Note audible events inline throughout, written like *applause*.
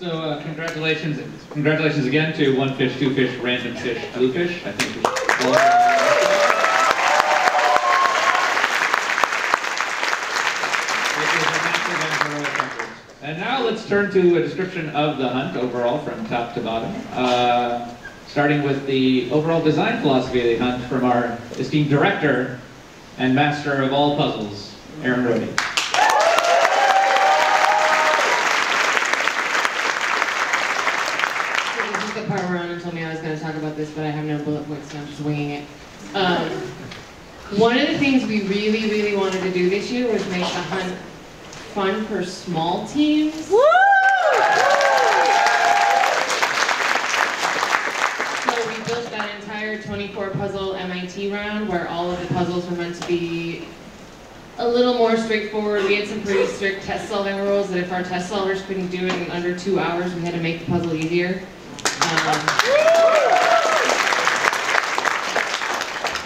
So uh, congratulations, congratulations again to one fish, two fish, random fish, blue fish. I think. And now let's turn to a description of the hunt overall from top to bottom. Uh, starting with the overall design philosophy of the hunt from our esteemed director and master of all puzzles, Erin Rhode. So this is the part where Ronan told me I was going to talk about this, but I have no bullet points, so I'm just winging it. Um, one of the things we really, really wanted to do this year was make the hunt fun for small teams. So we built that entire 24 puzzle MIT round where all of the puzzles were meant to be a little more straightforward. We had some pretty strict test solving rules that if our test solvers couldn't do it in under two hours, we had to make the puzzle easier. Um,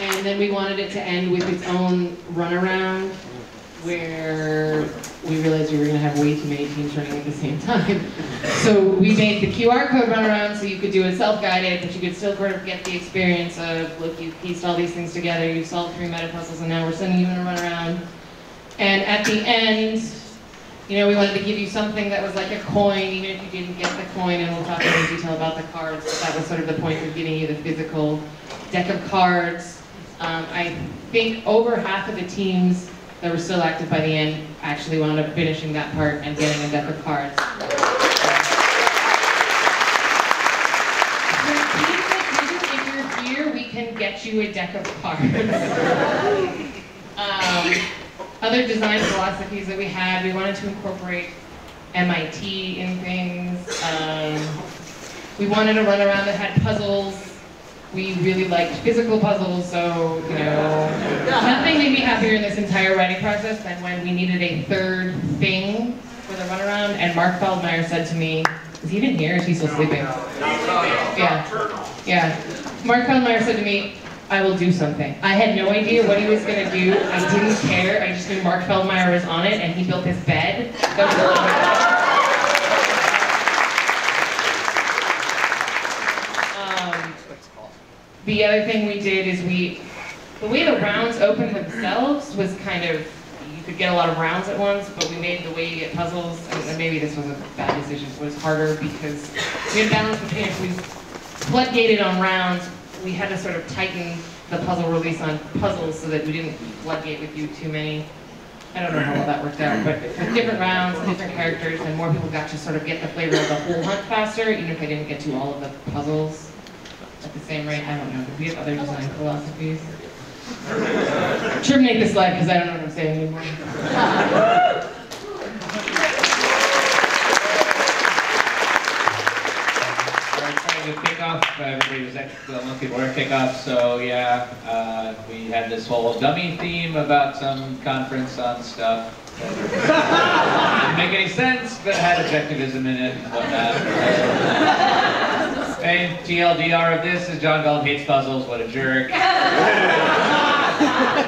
and then we wanted it to end with its own runaround where we realized we were going to have way too many teams running at the same time. *laughs* So we made the QR code runaround so you could do it self-guided, but you could still sort of get the experience of, look, you've pieced all these things together, you've solved three meta puzzles, and now we're sending you in a runaround. And at the end, you know, we wanted to give you something that was like a coin, even if you didn't get the coin, and we'll talk in detail about the cards, but that was sort of the point of giving you the physical deck of cards. Um, I think over half of the teams that were still active by the end actually wound up finishing that part and getting a deck of cards. For teams that didn't, if you're here, we can get you a deck of cards. *laughs* um, other design philosophies that we had, we wanted to incorporate MIT in things. Um, we wanted to run around that had puzzles. We really liked physical puzzles, so, you know, nothing made me happier in this entire writing process than when we needed a third thing for the runaround, and Mark Feldmeyer said to me, is he even here? Is he still sleeping? Yeah. Yeah. Mark Feldmeyer said to me, I will do something. I had no idea what he was going to do. I didn't care. I just knew Mark Feldmeyer was on it, and he built this bed. That was all I um, the other thing we did is we, the way the rounds opened themselves was kind of, you could get a lot of rounds at once, but we made the way you get puzzles, and maybe this was a bad decision, was harder because we had balance between if we floodgated on rounds, we had to sort of tighten the puzzle release on puzzles so that we didn't floodgate with you too many. I don't know how well that worked out, but with different rounds, different characters, and more people got to sort of get the flavor of the whole hunt faster, even if they didn't get to all of the puzzles the same rate. I don't know. Do we have other design philosophies? Terminate *laughs* this slide because I don't know what I'm saying anymore. Alright, starting with kickoff, uh, everybody was, ex- uh, most people were at kickoff, so yeah, uh, we had this whole dummy theme about some conference on stuff. *laughs* Didn't make any sense, but had objectivism in it and whatnot. And TLDR of this is John Galt hates puzzles, what a jerk. *laughs*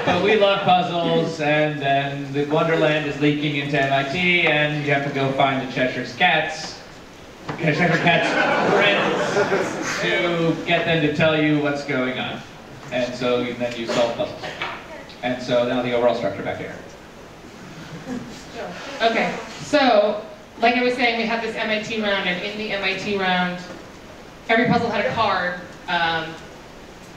But we love puzzles, and then the Wonderland is leaking into MIT, and you have to go find the Cheshire Cats Cheshire Cat's friends to get them to tell you what's going on. And so you- then you solve puzzles. And so now the overall structure back here. Okay, so, like I was saying, we had this MIT round, and in the MIT round, every puzzle had a card. Um,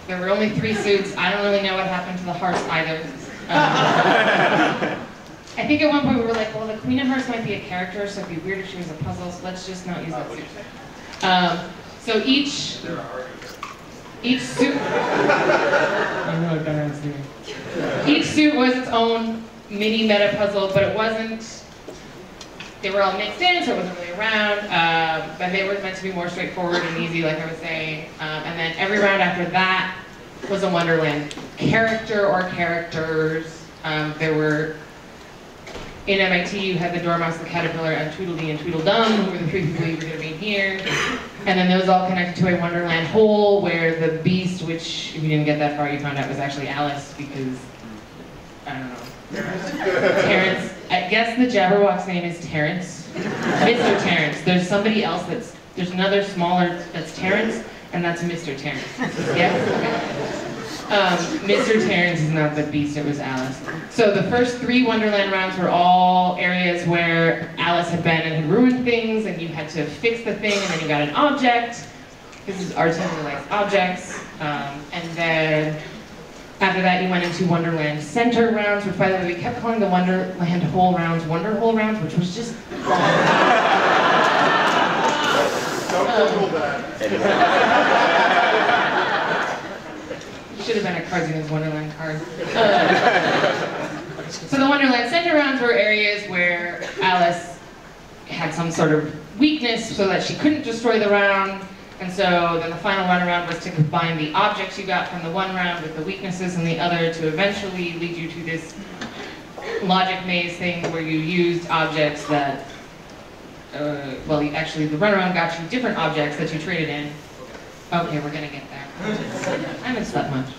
there were only three suits. I don't really know what happened to the hearts either. Um, I think at one point we were like, well, the Queen of Hearts might be a character, so it'd be weird if she was a puzzle, so let's just not use that suit. Um, so each, each suit. I know I've done around this Each suit was its own mini meta puzzle, but it wasn't. They were all mixed in, so it wasn't really round. Um, but they were meant to be more straightforward and easy, like I was saying. Um, and then every round after that was a Wonderland character or characters. Um, there were in MIT, you had the Dormouse, the Caterpillar, and Tweedledee and Tweedledum, who were the three people you were going to meet here. And then those all connected to a Wonderland hole where the Beast, which if you didn't get that far, you found out was actually Alice, because, I don't know. Terrence. I guess the Jabberwock's name is Terrence. Mr. Terrence. There's somebody else that's, there's another smaller that's Terrence, and that's Mr. Terrence. Yes? Um, Mr. Terrence is not the beast, it was Alice. So the first three Wonderland rounds were all areas where Alice had been and had ruined things, and you had to fix the thing, and then you got an object. This is our likes objects. Um, and then after that, you went into Wonderland Center rounds, which by the way, we kept calling the Wonderland Hole rounds Wonder Hole rounds, which was just Should have been a Cards Against Wonderland card. Uh, so the Wonderland Center rounds were areas where Alice had some sort of weakness so that she couldn't destroy the round. And so then the final run around was to combine the objects you got from the one round with the weaknesses in the other to eventually lead you to this logic maze thing where you used objects that, uh, well, actually the runaround got you different objects that you traded in. Okay, we're gonna get there. I haven't slept much.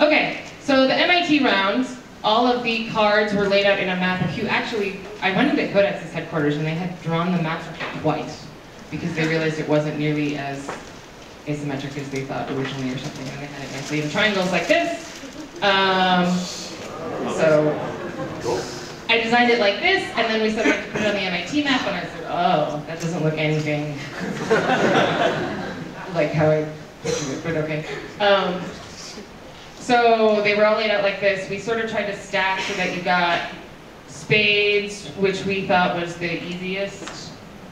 Okay, so the MIT rounds, all of the cards were laid out in a map of Hugh. Actually, I went into Codex's headquarters and they had drawn the maps twice because they realized it wasn't nearly as asymmetric as they thought originally or something. And they had it nicely in triangles like this. Um, so I designed it like this, and then we said we had to put it on the MIT map, and I said, oh, that doesn't look anything *laughs* like how I pictured it, but okay. Um, so they were all laid out like this. We sort of tried to stack so that you got spades, which we thought was the easiest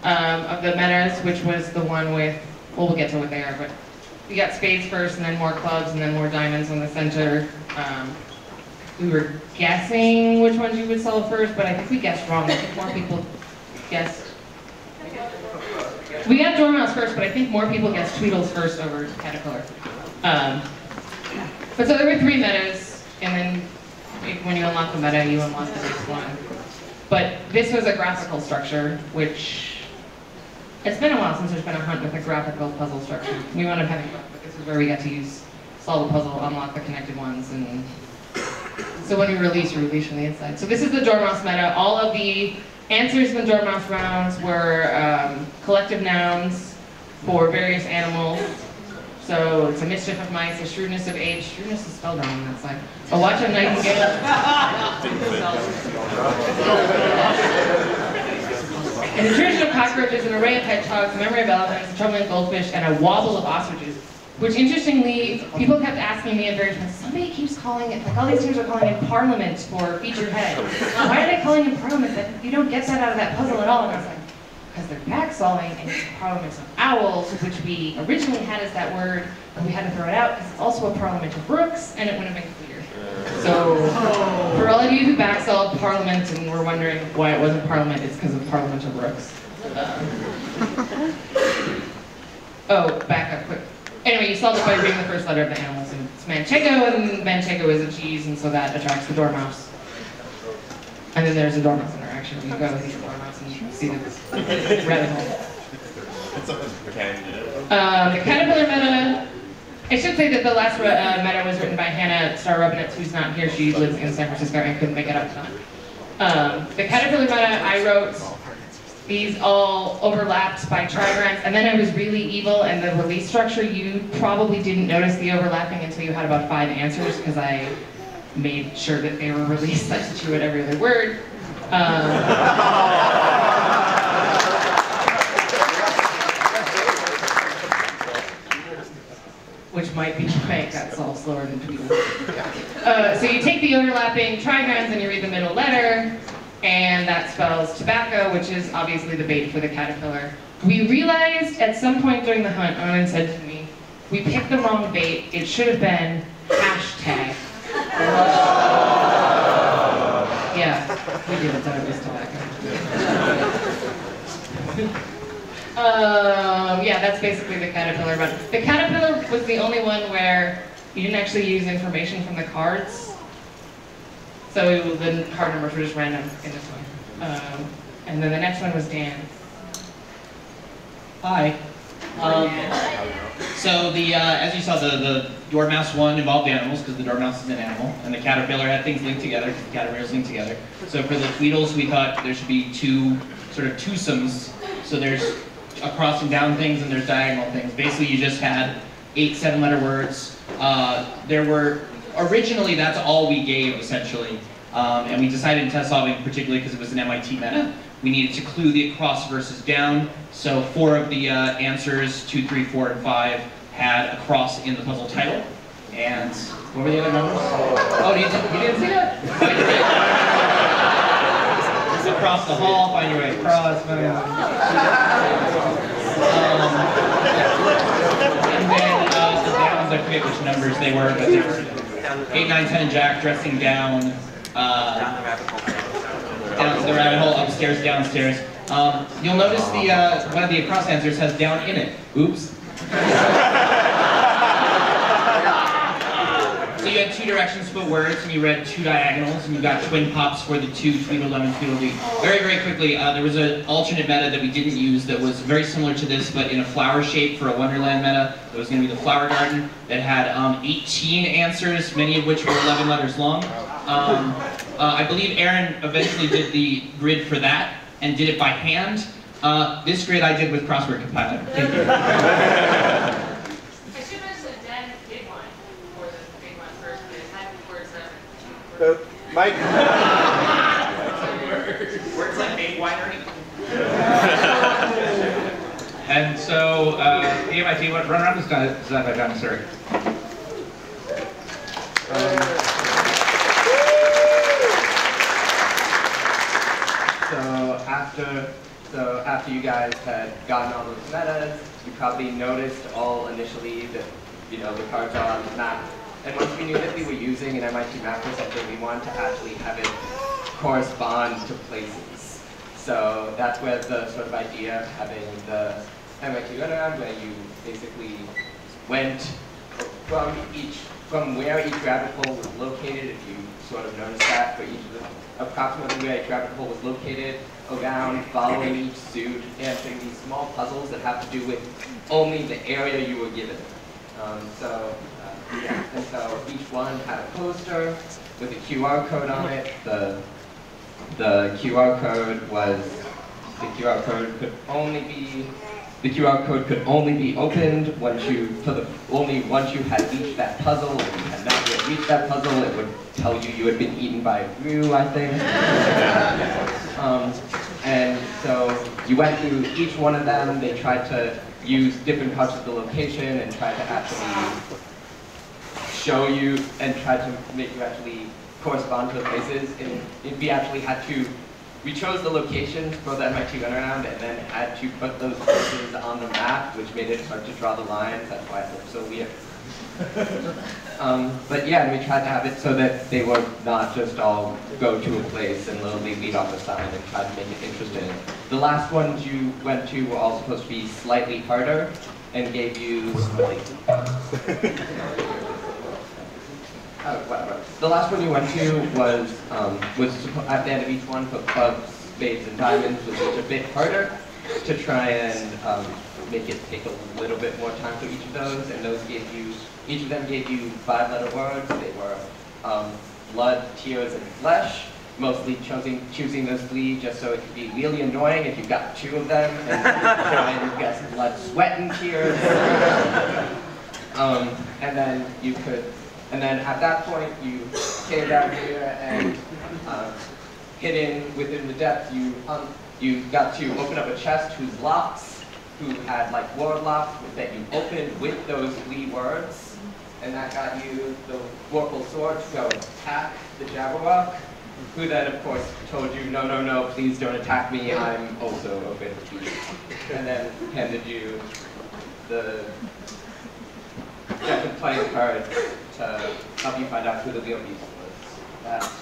um, of the metas, which was the one with, well, we'll get to what they are, but we got spades first, and then more clubs, and then more diamonds in the center. Um, we were guessing which ones you would sell first, but I think we guessed wrong. I think more people guessed. We got Dormouse first, but I think more people guessed Tweedles first over Caterpillar. Um, but so there were three metas, and then when you unlock the meta, you unlock the next one. But this was a graphical structure, which it's been a while since there's been a hunt with a graphical puzzle structure. We wound up having fun, but this is where we got to use solve a puzzle, unlock the connected ones, and so when you release, you release from the inside. So this is the Dormouse meta. All of the answers in the Dormouse rounds were um, collective nouns for various animals. So it's a mischief of mice, a shrewdness of apes. Shrewdness is spelled wrong on that side. A watch of *laughs* An intrusion of cockroaches, an array of hedgehogs, a memory of elephants, a troubling goldfish, and a wobble of ostriches. Which interestingly, people kept asking me at various points, somebody keeps calling it, like all these teams are calling it Parliament for featured head. Why are they calling it Parliament? That, you don't get that out of that puzzle at all. And I was like, because they're back solving and it's Parliaments of owls, which we originally had as that word, but we had to throw it out because it's also a Parliament of rooks, and it wouldn't clear. So, for all of you who back solved Parliament and were wondering why it wasn't Parliament, it's because of Parliament of rooks. Um, oh, back up quick. Anyway, you solve it by reading the first letter of the animals, and it's Manchego, and Manchego is a cheese, and so that attracts the dormouse. And then there's a dormouse interaction. You go see the dormouse and you see the rabbit hole. Uh, the caterpillar meta. I should say that the last uh, meta was written by Hannah Star Robinets, who's not here. She lives in San Francisco and couldn't make it up tonight. Um, the caterpillar meta I wrote these all overlapped by trigrams, and then I was really evil, and the release structure, you probably didn't notice the overlapping until you had about five answers, because I made sure that they were released such that you every other word. Um, *laughs* which might be make that solve slower than Tweedle. Uh, so you take the overlapping trigrams and you read the middle letter, and that spells tobacco, which is obviously the bait for the caterpillar. We realized at some point during the hunt, Owen said to me, we picked the wrong bait. It should have been hashtag. *laughs* Yeah, we did it, thought it was tobacco. Um, yeah, that's basically the caterpillar. But the caterpillar was the only one where you didn't actually use information from the cards. So the card numbers were just random in this one. Um, and then the next one was Dan. Hi. Um, so the, uh, as you saw, the, the Dormouse one involved animals because the Dormouse is an animal, and the Caterpillar had things linked together because the Caterpillars linked together. So for the Tweedles, we thought there should be two sort of twosomes. So there's across and down things and there's diagonal things. Basically, you just had eight seven-letter words. Uh, there were originally that's all we gave essentially, um, and we decided in test solving particularly because it was an MIT meta. We needed to clue the across versus down. So four of the uh, answers, two, three, four, and five, had across in the puzzle title. And what were the other numbers? Oh, you didn't, you didn't see that? Across the hall, find your way across. Um, and then uh, the downs, I forget which numbers they were, but they were 8, 9, 10, Jack dressing down. Uh, down the rabbit hole, upstairs, downstairs. Um, you'll notice the uh, one of the across answers has down in it. Oops. *laughs* So you had two directions for words, and you read two diagonals, and you got twin pops for the two Tweedledum and Tweedledee. Very, very quickly, uh, there was an alternate meta that we didn't use that was very similar to this, but in a flower shape for a Wonderland meta. That was going to be the Flower Garden that had um, 18 answers, many of which were 11 letters long. Um, uh, I believe Aaron eventually did the grid for that and did it by hand. Uh, this grid I did with Crossword Compiler. Thank you. I should mention that Dan did one for the big one first, but it had words that Mike, Words like big winery. *laughs* And so, uh, the MIT one, run around is done- designed by John Surrey. so after so after you guys had gotten all those metas, you probably noticed all initially that you know the cards are on the map. And once we knew that we were using an MIT map or something, we wanted to actually have it correspond to places. So that's where the sort of idea of having the MIT runaround, where you basically went from each, from where each rabbit hole was located, if you sort of noticed that for each of the, approximately where each rabbit hole was located, around, following each suit, answering these small puzzles that have to do with only the area you were given. Um, so, yeah, and so each one had a poster with a QR code on it. The, the QR code was, the QR code could only be the QR code could only be opened once you, for the, only once you had reached that puzzle. If you had not yet reached that puzzle, it would tell you you had been eaten by a grue, I think. *laughs* um, and so you went through each one of them. They tried to use different parts of the location and tried to actually show you and try to make you actually correspond to the places. And if we actually had to we chose the locations for the MIT runaround and then had to put those places on the map, which made it hard to draw the lines. That's why it looked so weird. *laughs* um, but yeah, and we tried to have it so that they would not just all go to a place and literally lead off a sign and try to make it interesting. The last ones you went to were all supposed to be slightly harder and gave you *laughs* Oh, whatever. The last one we went to was um, was at the end of each one put clubs, spades, and diamonds, was a bit harder to try and um, make it take a little bit more time for each of those. And those gave you each of them gave you five-letter words. They were um, blood, tears, and flesh. Mostly choosing choosing those three just so it could be really annoying if you got two of them and try and guess blood, sweat, and tears. *laughs* Um, and then you could and then at that point, you came down here and uh, hidden within the depth, you um, you got to open up a chest whose locks, who had like word locks that you opened with those three words, and that got you the Vorpal sword to go attack the Jabberwock, who then of course told you, no, no, no, please don't attack me, I'm also open. And then handed you the second playing card to help you find out who the real beast was. That.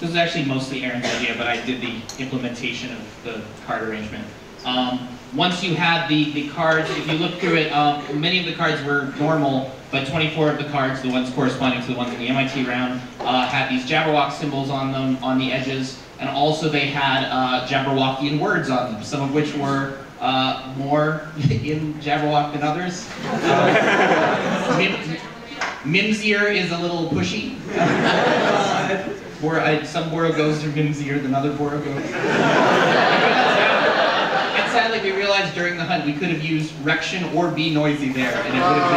This is actually mostly Aaron's idea, but I did the implementation of the card arrangement. Um, once you had the, the cards, if you look through it, um, many of the cards were normal, but 24 of the cards, the ones corresponding to the ones in the MIT round, uh, had these Jabberwock symbols on them, on the edges, and also they had uh, Jabberwockian words on them, some of which were uh, more *laughs* in Jabberwock than others. Uh, *laughs* Mim- Mimsier is a little pushy. Bor- I, some Borogoves are whimsier than other Borogoves. *laughs* and sadly, we realized during the hunt we could have used Rection or Be Noisy there, and it would have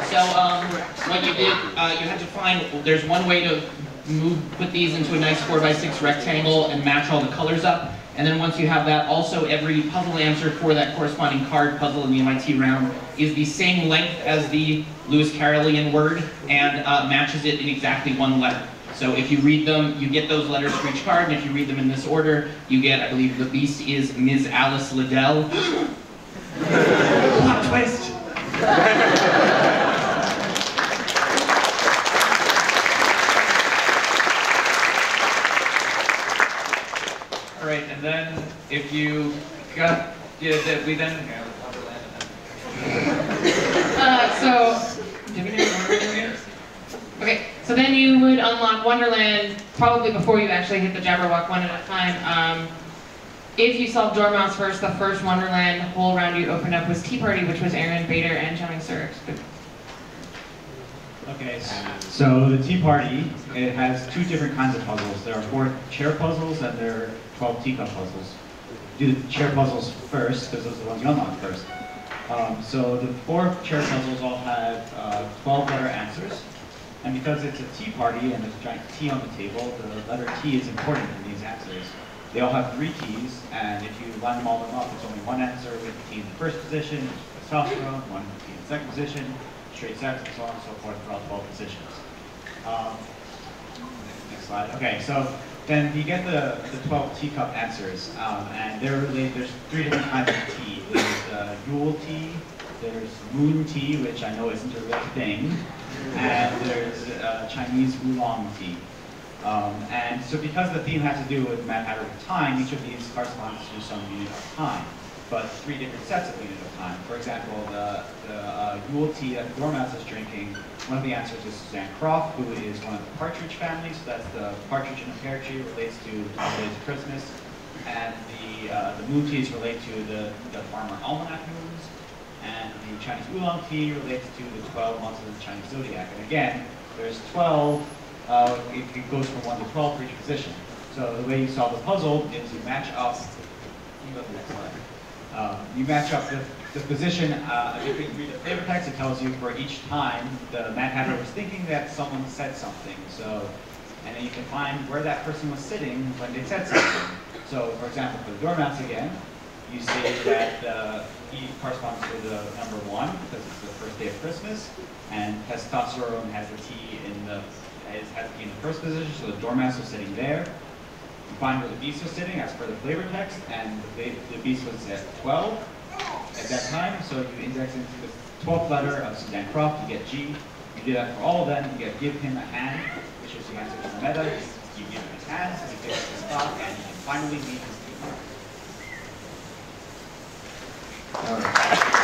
been. So um, what you did, uh, you had to find. There's one way to move, put these into a nice four by six rectangle and match all the colors up. And then once you have that, also every puzzle answer for that corresponding card puzzle in the MIT round is the same length as the Lewis Carrollian word and uh, matches it in exactly one letter. So if you read them, you get those letters for each card, and if you read them in this order, you get, I believe the beast is Ms. Alice Liddell. *laughs* Plot twist! *laughs* right, and then if you got, yeah, that we then, yeah, Wonderland and then- *laughs* Uh, so, do we know what we're doing? Okay, so then you would unlock Wonderland probably before you actually hit the Jabberwock one at a time. Um, if you solved Dormouse first, the first Wonderland whole round you opened up was Tea Party, which was Aaron Bader and Johnny Sirks. Okay, so the Tea Party, it has two different kinds of puzzles. There are four chair puzzles and there are 12 teacup puzzles. Do the chair puzzles first, because those are the ones you unlock first. Um, so the four chair puzzles all have uh, 12 letter answers. And because it's a tea party and there's a giant T on the table, the letter T is important in these answers. They all have three T's, and if you line them all up, there's only one answer with T in the first position, testosterone, one T in the second position, straight sex, and so on and so forth for all 12 positions. Um, next slide. Okay, so then you get the, the 12 teacup answers, um, and they're there's three different kinds of tea. There's uh, Yule tea, there's moon tea, which I know isn't a real thing, and there's uh, Chinese oolong tea. Um, and so because the theme has to do with Mad Hatter of time, each of these corresponds to some unit of time, but three different sets of unit of time. For example, the, the uh, Yule tea that Dormouse is drinking, one of the answers is Suzanne Crough, who is one of the Partridge family, so that's the partridge in a pear tree relates to the holidays of Christmas, and the, uh, the moon teas relate to the, the farmer almanac moons, and the Chinese oolong tea relates to the 12 months of the Chinese zodiac. And again, there's 12 uh, it, it goes from 1 to 12 for each position. So the way you solve the puzzle is you match up, you go to the next slide. Um, you match up the, the position, uh, if you read the flavor text, it tells you for each time the Mad Hatter was thinking that someone said something. So, and then you can find where that person was sitting when they said something. So, for example, for the Dormouse again, you see that uh, he corresponds to the number one because it's the first day of Christmas, and testosterone has the T in the has to in the first position, so the Dormouse was sitting there. You find where the beast was sitting as per the flavor text, and the, the beast was at 12 at that time, so you index into the 12th letter of Suzanne Crough, you get G. You do that for all of them, you get give him a hand, which is the answer to the meta. You give him his hands, you give him his stock, and you can finally meet his team. All right.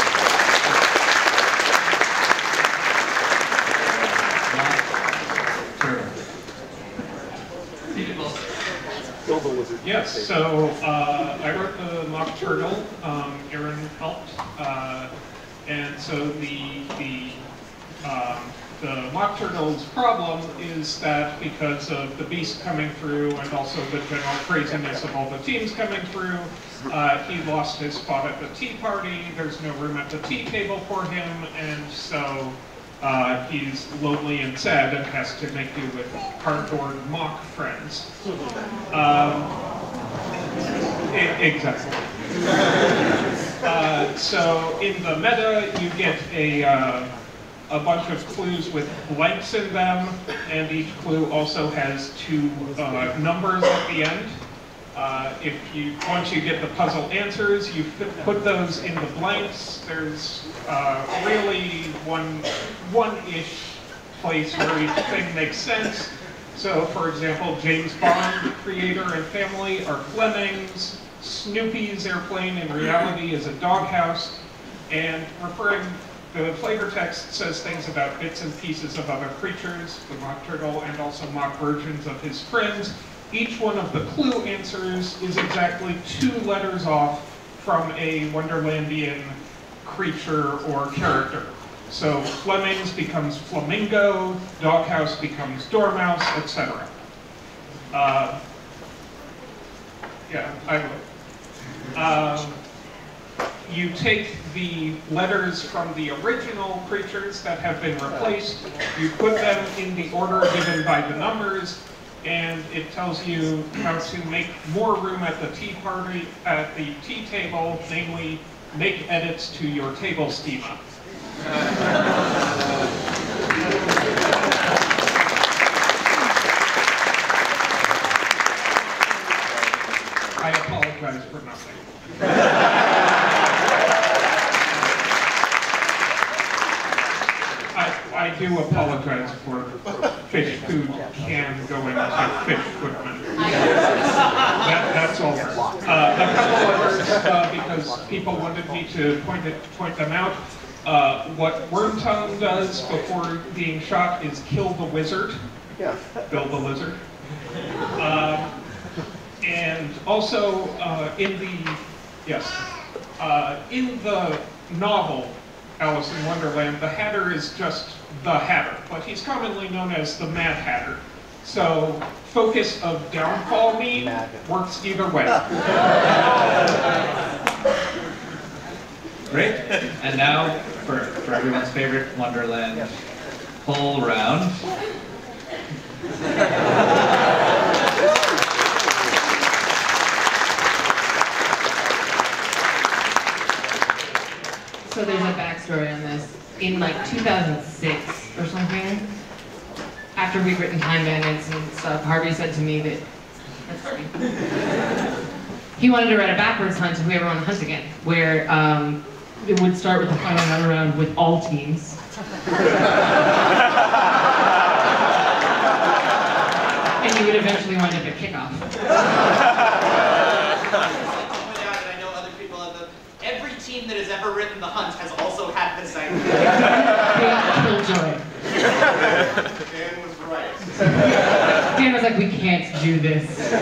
Yes, so uh, I wrote the mock turtle. Um, Aaron helped, uh, and so the the um, the mock turtle's problem is that because of the beast coming through and also the general craziness of all the teams coming through, uh, he lost his spot at the tea party. There's no room at the tea table for him, and so uh, he's lonely and sad and has to make do with cardboard mock friends. Um, exactly. Uh, so in the meta, you get a, uh, a bunch of clues with blanks in them, and each clue also has two uh, numbers at the end. Uh, if you once you get the puzzle answers, you put those in the blanks. There's uh, really one one-ish place where each thing makes sense. So, for example, James Bond, creator and family, are Flemings. Snoopy's airplane in reality is a doghouse, and referring to the flavor text says things about bits and pieces of other creatures, the mock turtle, and also mock versions of his friends. Each one of the clue answers is exactly two letters off from a Wonderlandian creature or character. So Flemings becomes flamingo, doghouse becomes dormouse, etc. Uh, yeah, I would. Um, you take the letters from the original creatures that have been replaced, you put them in the order given by the numbers, and it tells you how to make more room at the tea party, at the tea table, namely make edits to your table schema. I apologize for nothing. I, I do apologize for fish food can going to fish equipment. That, that's all. Uh, a couple others, uh, because people wanted me to point it, point them out. Uh, what Wormtongue does before being shot is kill the wizard. Bill the lizard. Um, and also uh, in the yes, uh, in the novel Alice in Wonderland, the Hatter is just the Hatter, but he's commonly known as the Mad Hatter. So focus of downfall meme works either way. *laughs* Great. And now for, for everyone's favorite Wonderland whole round. *laughs* So there's a backstory on this. In like 2006 or something, after we'd written time bandits and stuff, Harvey said to me that he wanted to write a backwards hunt if we ever want to hunt again, where um, it would start with the final run around with all teams. and you would eventually wind up at kickoff. point out, and I know other people have them, every team that has ever written the hunt has also had this idea. *laughs* Killjoy. Dan was right. Dan was like, we can't do this.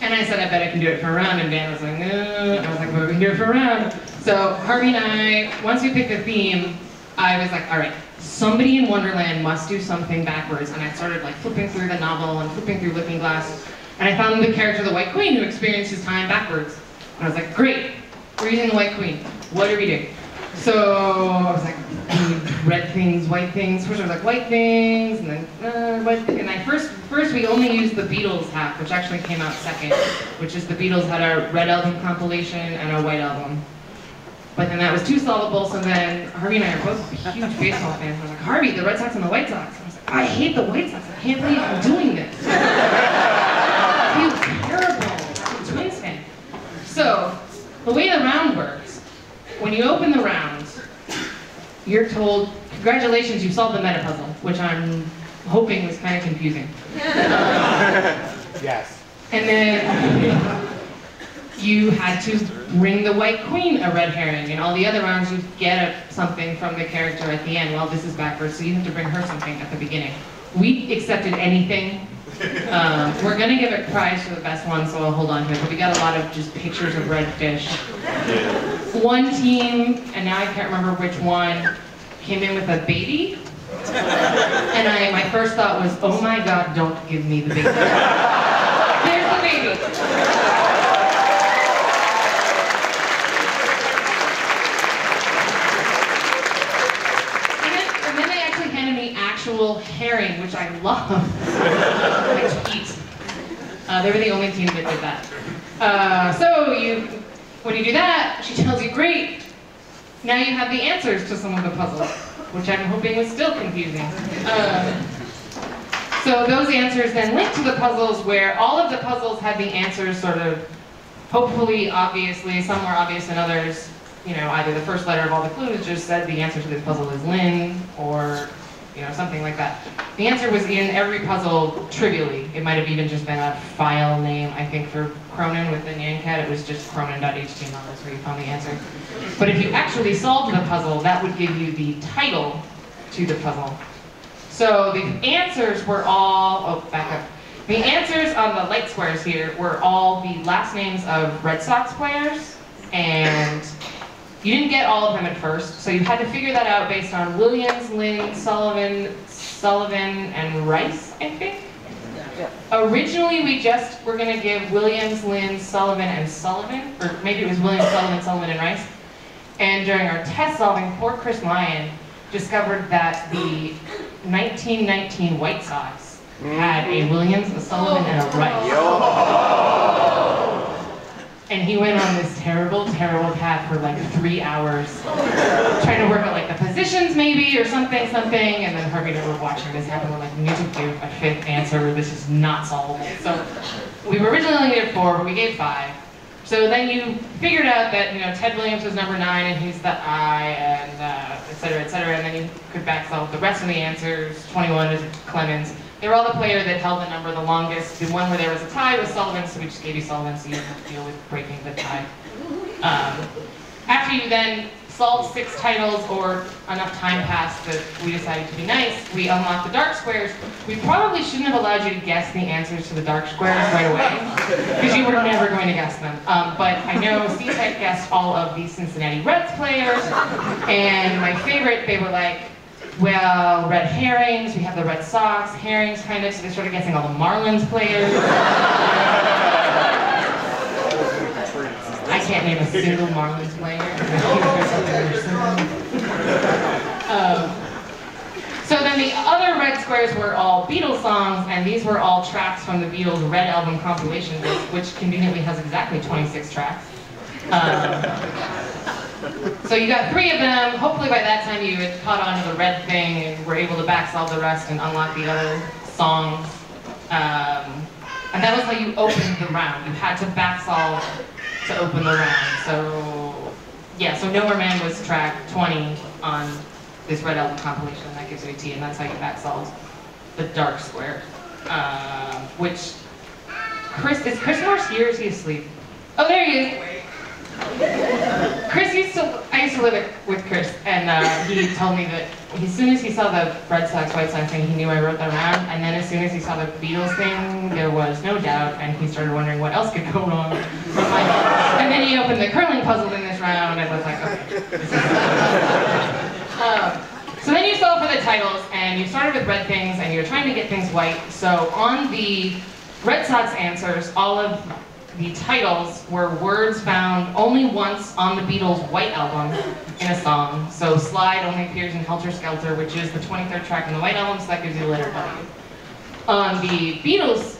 And I said, I bet I can do it for a round. And Dan was like, no. And I was like, well, we can do it for a round. So Harvey and I, once we picked a theme, I was like, all right, somebody in Wonderland must do something backwards. And I started like flipping through the novel and flipping through Looking Glass. And I found the character, the White Queen, who experienced his time backwards. And I was like, great, we're using the White Queen. What are we doing? So I was like, red things, white things. First I was like white things, and then uh, white. Th and I first, first we only used the Beatles half, which actually came out second, which is the Beatles had a red album compilation and a white album. But then that was too solvable, so then Harvey and I are both huge baseball fans. I was like, Harvey, the Red Sox and the White Sox. I was like, I hate the White Sox. I can't believe I'm doing this. *laughs* I feel terrible. I'm a Twins fan. So, the way the round works, when you open the rounds, you're told, congratulations, you solved the meta puzzle, which I'm hoping was kind of confusing. Yes. And then you had to bring the White Queen a red herring, and all the other rounds you get a, something from the character at the end. Well, this is backwards, so you have to bring her something at the beginning. We accepted anything. Um, we're gonna give a prize for the best one, so I'll hold on to it. But we got a lot of just pictures of red fish. One team, and now I can't remember which one, came in with a baby. And I, my first thought was, oh my god, don't give me the baby. *laughs* There's the baby. And then, and then they actually handed me actual herring, which I love. *laughs* I eat. Uh, they were the only team that did that. Uh, so you, when you do that, she tells you, great, now you have the answers to some of the puzzles, which I'm hoping was still confusing. Um, so those answers then link to the puzzles where all of the puzzles had the answers sort of, hopefully, obviously, some more obvious than others. You know, either the first letter of all the clues just said the answer to this puzzle is Lynn, or you know, something like that. The answer was in every puzzle trivially. It might have even just been a file name, I think for Cronin with the it was just cronin.html, that's where you found the answer. But if you actually solved the puzzle, that would give you the title to the puzzle. So the answers were all, oh, back up. The answers on the light squares here were all the last names of Red Sox players and You didn't get all of them at first, so you had to figure that out based on Williams, Lynn, Sullivan, Sullivan, and Rice, I think. Yeah. Originally, we just were going to give Williams, Lynn, Sullivan, and Sullivan, or maybe it was Williams, Sullivan, Sullivan, and Rice. And during our test solving, poor Chris Lyon discovered that the 1919 White Sox had a Williams, a Sullivan, and a Rice. And he went on this terrible, terrible path for like three hours, trying to work out like the positions maybe or something, something. And then Harvey and I were watching this happen. We're like, we need to give a fifth answer. This is not solvable. So we were originally gonna four, but we gave five. So then you figured out that you know Ted Williams was number nine and he's the I, and uh, et cetera, et cetera. And then you could back solve the rest of the answers. 21 is Clemens. They were all the player that held the number the longest. The one where there was a tie was Sullivan, so we just gave you Sullivan so you didn't have to deal with breaking the tie. Um, after you then solved six titles or enough time passed that we decided to be nice, we unlocked the dark squares. We probably shouldn't have allowed you to guess the answers to the dark squares right away, because you were never going to guess them. Um, but I know C-Tech guessed all of the Cincinnati Reds players, and my favorite, they were like, well, red herrings, we have the Red Sox, herrings kind of, so they started guessing all the Marlins players. I can't name a single Marlins player. um, so then the other red squares were all Beatles songs, and these were all tracks from the Beatles' Red Album compilation which conveniently has exactly 26 tracks. Um, so you got three of them. Hopefully by that time you had caught on to the red thing and were able to back solve the rest and unlock the other songs. Um, and that was how you opened the round. You had to back solve to open the round. So yeah, so Nowhere Man was track 20 on this Red Album compilation. That gives you a T, and that's how you back solve the dark square. Um, which Chris is Chris Morse here? Is he asleep? Oh, there he is. Chris used to, I used to live with- Chris, and uh, he told me that as soon as he saw the Red Sox White Sox thing, he knew I wrote that round, and then as soon as he saw the Beatles thing, there was no doubt, and he started wondering what else could go wrong. And then he opened the curling puzzle in this round, and I was like, okay. *laughs* Um, so then you solved for the titles, and you started with red things, and you were trying to get things white. So on the Red Sox answers, all of the titles were words found only once on the Beatles' White Album in a song. So Slide only appears in Helter Skelter, which is the 23rd track in the White Album, so that gives you a letter W. On the Beatles'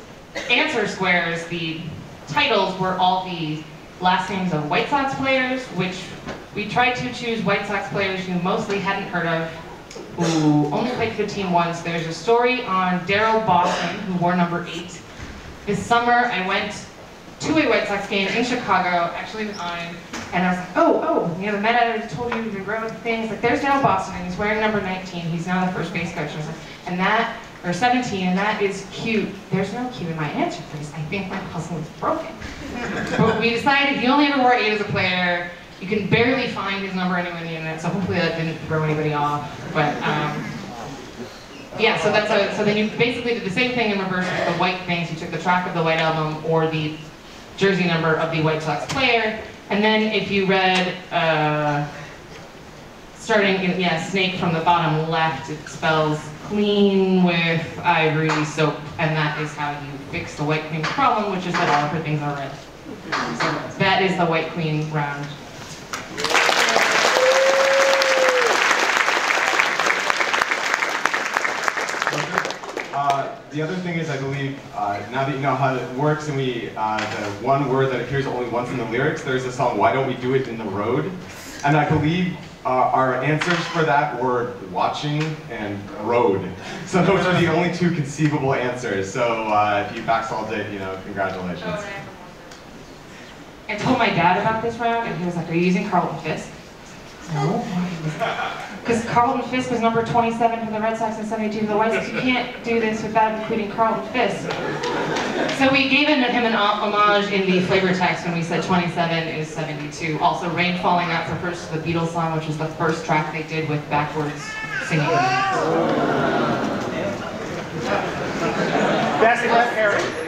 answer squares, the titles were all the last names of White Sox players, which we tried to choose White Sox players you mostly hadn't heard of, who only played for the team once. There's a story on Daryl Boston, who wore number eight. This summer, I went to a White Sox game in Chicago, actually with and I was like, oh, oh, you know, the Met editor told you to wrote things, like, there's Daryl Boston, and he's wearing number 19, he's now the first base coach, and like, and that, or 17, and that is cute. There's no Q in my answer, please. I think my puzzle is broken. but we decided he only ever wore eight as a player. You can barely find his number anywhere in the internet, so hopefully that didn't throw anybody off. But um, yeah, so that's a, so then you basically did the same thing in reverse with the white things. You took the track of the white album or the jersey number of the White Sox player, and then if you read, uh, starting, in, yeah, snake from the bottom left, it spells clean with ivory soap, and that is how you fix the white queen problem, which is that all of her things are red. So that is the white queen round. Uh, the other thing is, I believe, uh, now that you know how it works, and we, uh, the one word that appears only once in the lyrics, there's a song, Why Don't We Do It in the Road? And I believe uh, our answers for that were watching and road. So those are the only two conceivable answers. So uh, if you back solved it, you know, congratulations. I told my dad about this round, and he was like, are you using Carlton Fisk? No. *laughs* Because Carlton Fisk was number 27 for the Red Sox and 72 for the White Sox. You can't do this without including Carlton Fisk. So we gave him an homage in the flavor text when we said 27 is 72. Also, Rain Falling Out refers to the Beatles song, which was the first track they did with backwards singing. Best red herring.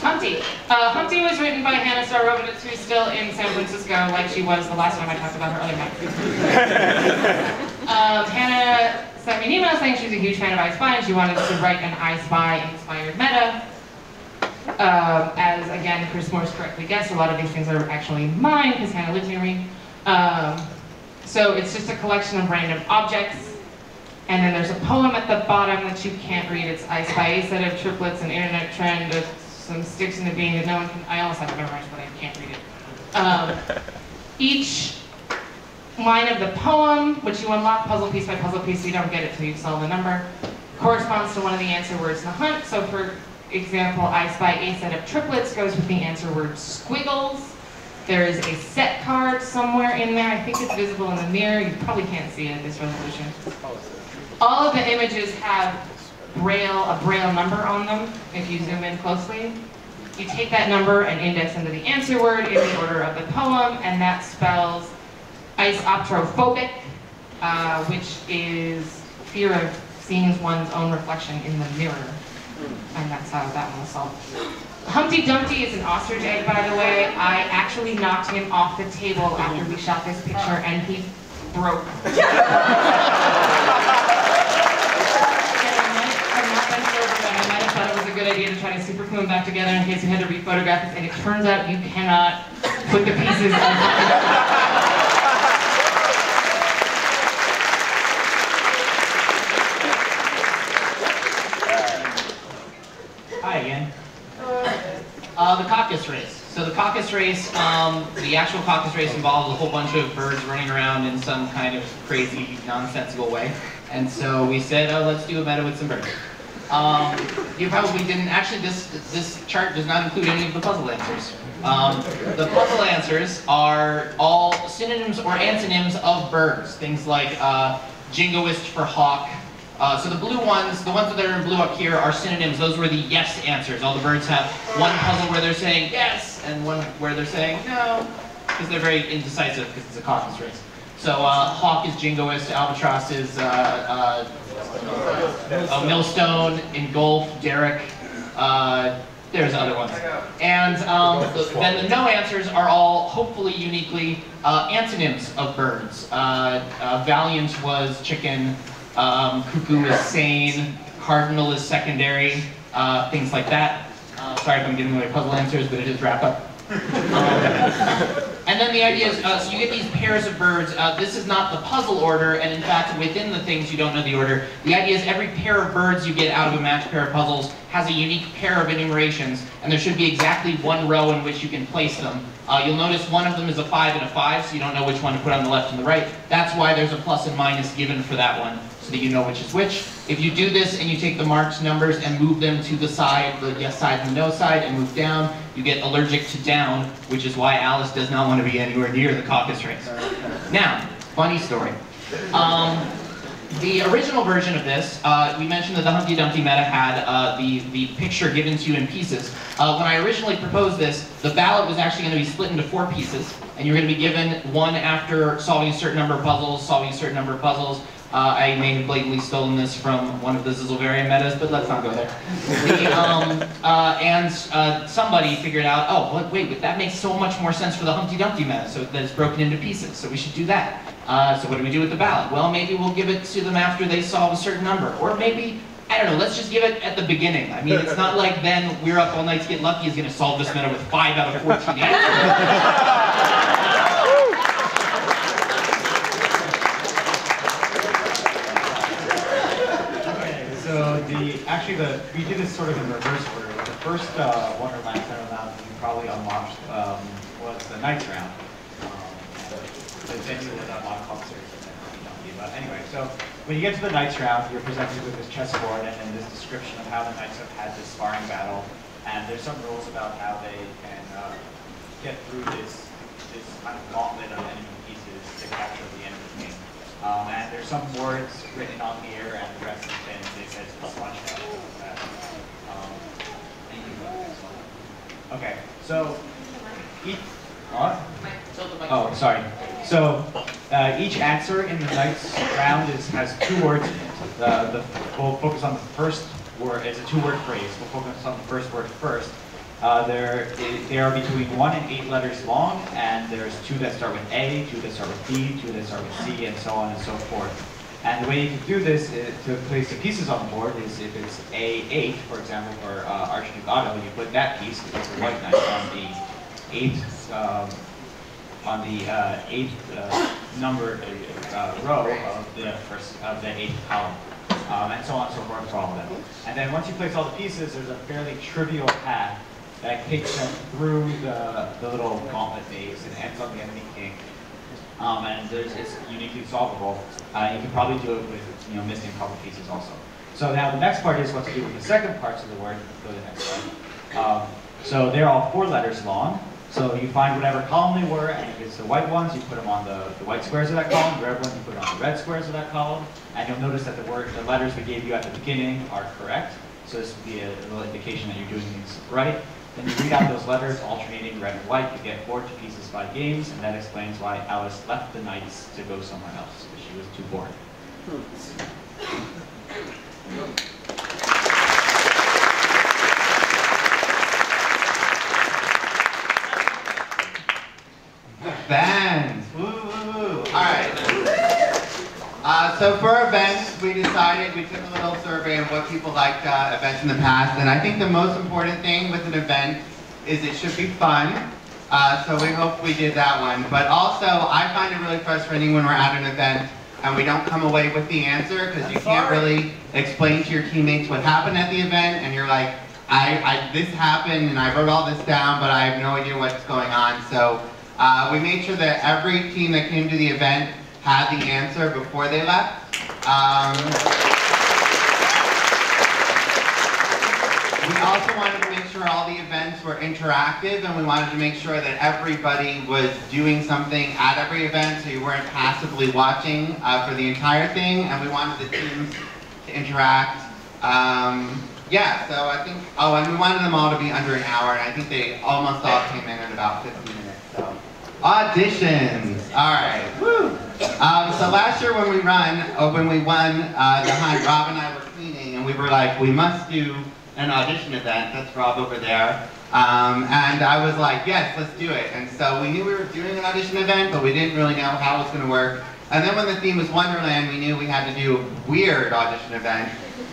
Humpty. Uh, Humpty was written by Hannah Star Roviditz, who's still in San Francisco, like she was the last time I talked about her other map. *laughs* um, Hannah sent me an email saying she's a huge fan of I Spy and she wanted to write an I Spy inspired meta. Um, as again, Chris Morse correctly guessed, a lot of these things are actually mine because Hannah lives near me. Um, so it's just a collection of random objects. And then there's a poem at the bottom that you can't read. It's I Spy a set of triplets, an internet trend, of some sticks in the bean that no one can, I almost have it memorized, but I can't read it. Um, *laughs* each line of the poem, which you unlock puzzle piece by puzzle piece, so you don't get it till you solve the number, corresponds to one of the answer words in the hunt. So for example, I spy a set of triplets goes with the answer word squiggles. There is a set card somewhere in there. I think it's visible in the mirror. You probably can't see it at this resolution. All of the images have braille, a braille number on them, if you zoom in closely. You take that number and index into the answer word in the order of the poem, and that spells eisoptrophobic, uh, which is fear of seeing one's own reflection in the mirror. And that's how that one was solved. Humpty Dumpty is an ostrich egg, by the way. I actually knocked him off the table after we shot this picture, and he broke. *laughs* I might have thought it was a good idea to try to super glue them back together in case you had to rephotograph it, and it turns out you cannot put the pieces of Hi again. Uh, the caucus race. So the caucus race, um, the actual caucus race involves a whole bunch of birds running around in some kind of crazy, nonsensical way. And so we said, oh, let's do a meta with some birds. Um, you probably didn't, actually this, this chart does not include any of the puzzle answers. Um, the puzzle answers are all synonyms or antonyms of birds. Things like uh, jingoist for hawk, uh, so the blue ones, the ones that are in blue up here are synonyms. Those were the yes answers. All the birds have one puzzle where they're saying yes and one where they're saying no, because they're very indecisive because it's a caucus race. So uh, hawk is jingoist, albatross is uh, millstone, engulf, derrick. Uh, there's other ones. And um, the, then the no answers are all hopefully uniquely uh, antonyms of birds. Uh, uh, valiant was chicken, um, cuckoo is sane, cardinal is secondary, uh, things like that. Sorry if I'm giving away puzzle answers, but it is wrap up. *laughs* And then the idea is, uh, so you get these pairs of birds. Uh, this is not the puzzle order, and in fact, within the things you don't know the order. The idea is every pair of birds you get out of a matched pair of puzzles has a unique pair of enumerations, and there should be exactly one row in which you can place them. Uh, you'll notice one of them is a five and a five, so you don't know which one to put on the left and the right. That's why there's a plus and minus given for that one, so that you know which is which. If you do this and you take the marked numbers and move them to the side, the yes side and the no side, and move down, you get allergic to down, which is why Alice does not want to be anywhere near the caucus race. Now, funny story. Um, the original version of this, uh, we mentioned that the Humpty Dumpty meta had uh, the, the picture given to you in pieces. Uh, when I originally proposed this, the ballot was actually going to be split into four pieces, and you're going to be given one after solving a certain number of puzzles, solving a certain number of puzzles. Uh, I may have blatantly stolen this from one of the Zyzzlvarian metas, but let's not go there. The, um, uh, and uh, somebody figured out, oh, wait, wait, but that makes so much more sense for the Humpty Dumpty meta, so that it's broken into pieces, so we should do that. Uh, so what do we do with the ballot? Well, maybe we'll give it to them after they solve a certain number, or maybe, I don't know, let's just give it at the beginning. I mean, it's not like then We're Up All Night to Get Lucky is going to solve this meta with 5 out of 14 *laughs* answers. Okay, so the actually the we did this sort of in reverse order. The first uh, Wonderland Center round we probably unlocked um, was the Knights round. Um, then you would unlock officers and. But anyway, so when you get to the Knights round, you're presented with this chessboard and then this description of how the Knights have had this sparring battle, and there's some rules about how they can uh, get through this this kind of gauntlet of enemy pieces to capture the the game. Um, and there's some words written on here, and the rest has been, out. Okay, so each. What? Oh, sorry. So uh, each answer in the Knights round is has two words in it. The, the, we'll focus on the first word. It's a two-word phrase. We'll focus on the first word first. Uh, they are between one and eight letters long, and there's two that start with A, two that start with B, two that start with C, and so on and so forth. And the way you can do this is, to place the pieces on the board is if it's A8, for example, for uh, Archduke Otto, you put that piece, is the white knight, on the eighth, um, on the uh, eighth uh, number uh, row of the first of the eighth column, um, and so on and so forth for all of them. And then once you place all the pieces, there's a fairly trivial path that takes them through the, the little gauntlet maze and ends on the enemy king. Um, and it's uniquely solvable. Uh, you can probably do it with you know missing a couple pieces also. So now the next part is what to do with the second parts of the word. Go to the next slide. Um, so they're all four letters long. So you find whatever column they were, and if it's the white ones, you put them on the, the white squares of that column. The red ones, you put on the red squares of that column. And you'll notice that the word, the letters we gave you at the beginning are correct. So this would be a, a little indication that you're doing things right. Then you read out those letters alternating red and white. You get four pieces by games, and that explains why Alice left the knights to go somewhere else, because she was too bored. Bands. All right. Uh, so for events, we decided, we took a little survey of what people liked uh, events in the past, and I think the most important thing with an event is it should be fun. Uh, so we hope we did that one. But also, I find it really frustrating when we're at an event and we don't come away with the answer because you can't really explain to your teammates what happened at the event, and you're like, I, I, this happened and I wrote all this down, but I have no idea what's going on. So uh, we made sure that every team that came to the event had the answer before they left. Um, we also wanted to make sure all the events were interactive and we wanted to make sure that everybody was doing something at every event so you weren't passively watching uh, for the entire thing and we wanted the teams to interact. Um, yeah, so I think, oh, and we wanted them all to be under an hour and I think they almost all came in at about 15 minutes, so. Auditions, all right, woo. Um, so last year when we run, or when we won uh, the hunt, Rob and I were cleaning, and we were like, we must do an audition event. That's Rob over there. Um, and I was like, yes, let's do it. And so we knew we were doing an audition event, but we didn't really know how it was going to work. And then when the theme was Wonderland, we knew we had to do a weird audition event.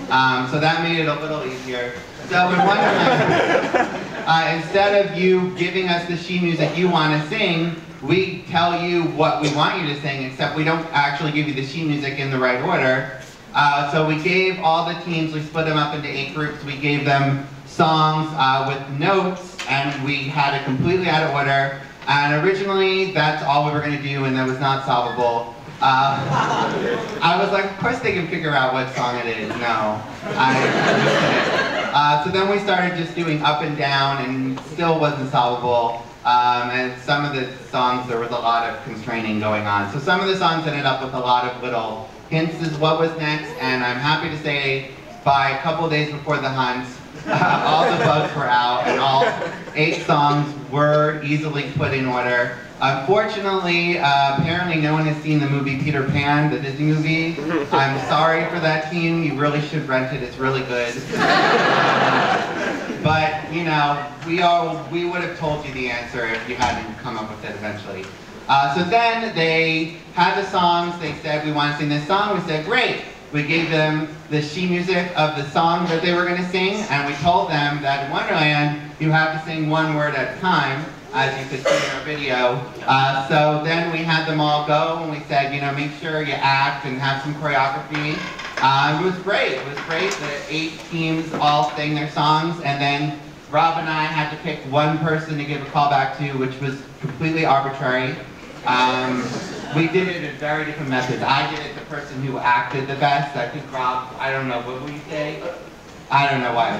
Um, so that made it a little easier. So in Wonderland, *laughs* uh, instead of you giving us the she music you want to sing, we tell you what we want you to sing, except we don't actually give you the sheet music in the right order. Uh, so we gave all the teams, we split them up into eight groups, we gave them songs uh, with notes, and we had it completely out of order. And originally, that's all we were going to do, and that was not solvable. Uh, *laughs* I was like, of course they can figure out what song it is. No. I, *laughs* uh, so then we started just doing up and down, and still wasn't solvable. Um, and some of the songs, there was a lot of constraining going on. So some of the songs ended up with a lot of little hints as what was next, and I'm happy to say by a couple days before the hunt, *laughs* uh, all the bugs were out, and all eight songs were easily put in order. Unfortunately, uh, apparently no one has seen the movie Peter Pan, the Disney movie. *laughs* I'm sorry for that team, you really should rent it, it's really good. *laughs* But, you know, we all we would have told you the answer if you hadn't come up with it eventually. Uh, so then they had the songs, they said, we want to sing this song. We said, great. We gave them the she music of the song that they were going to sing, and we told them that in Wonderland, you have to sing one word at a time, as you could see in our video. Uh, so then we had them all go, and we said, you know, make sure you act and have some choreography. Uh, it was great. It was great. The eight teams all sang their songs, and then Rob and I had to pick one person to give a call back to, which was completely arbitrary. Um, we did it in very different methods. I did it the person who acted the best. I think Rob, I don't know, what would you say? I don't know why.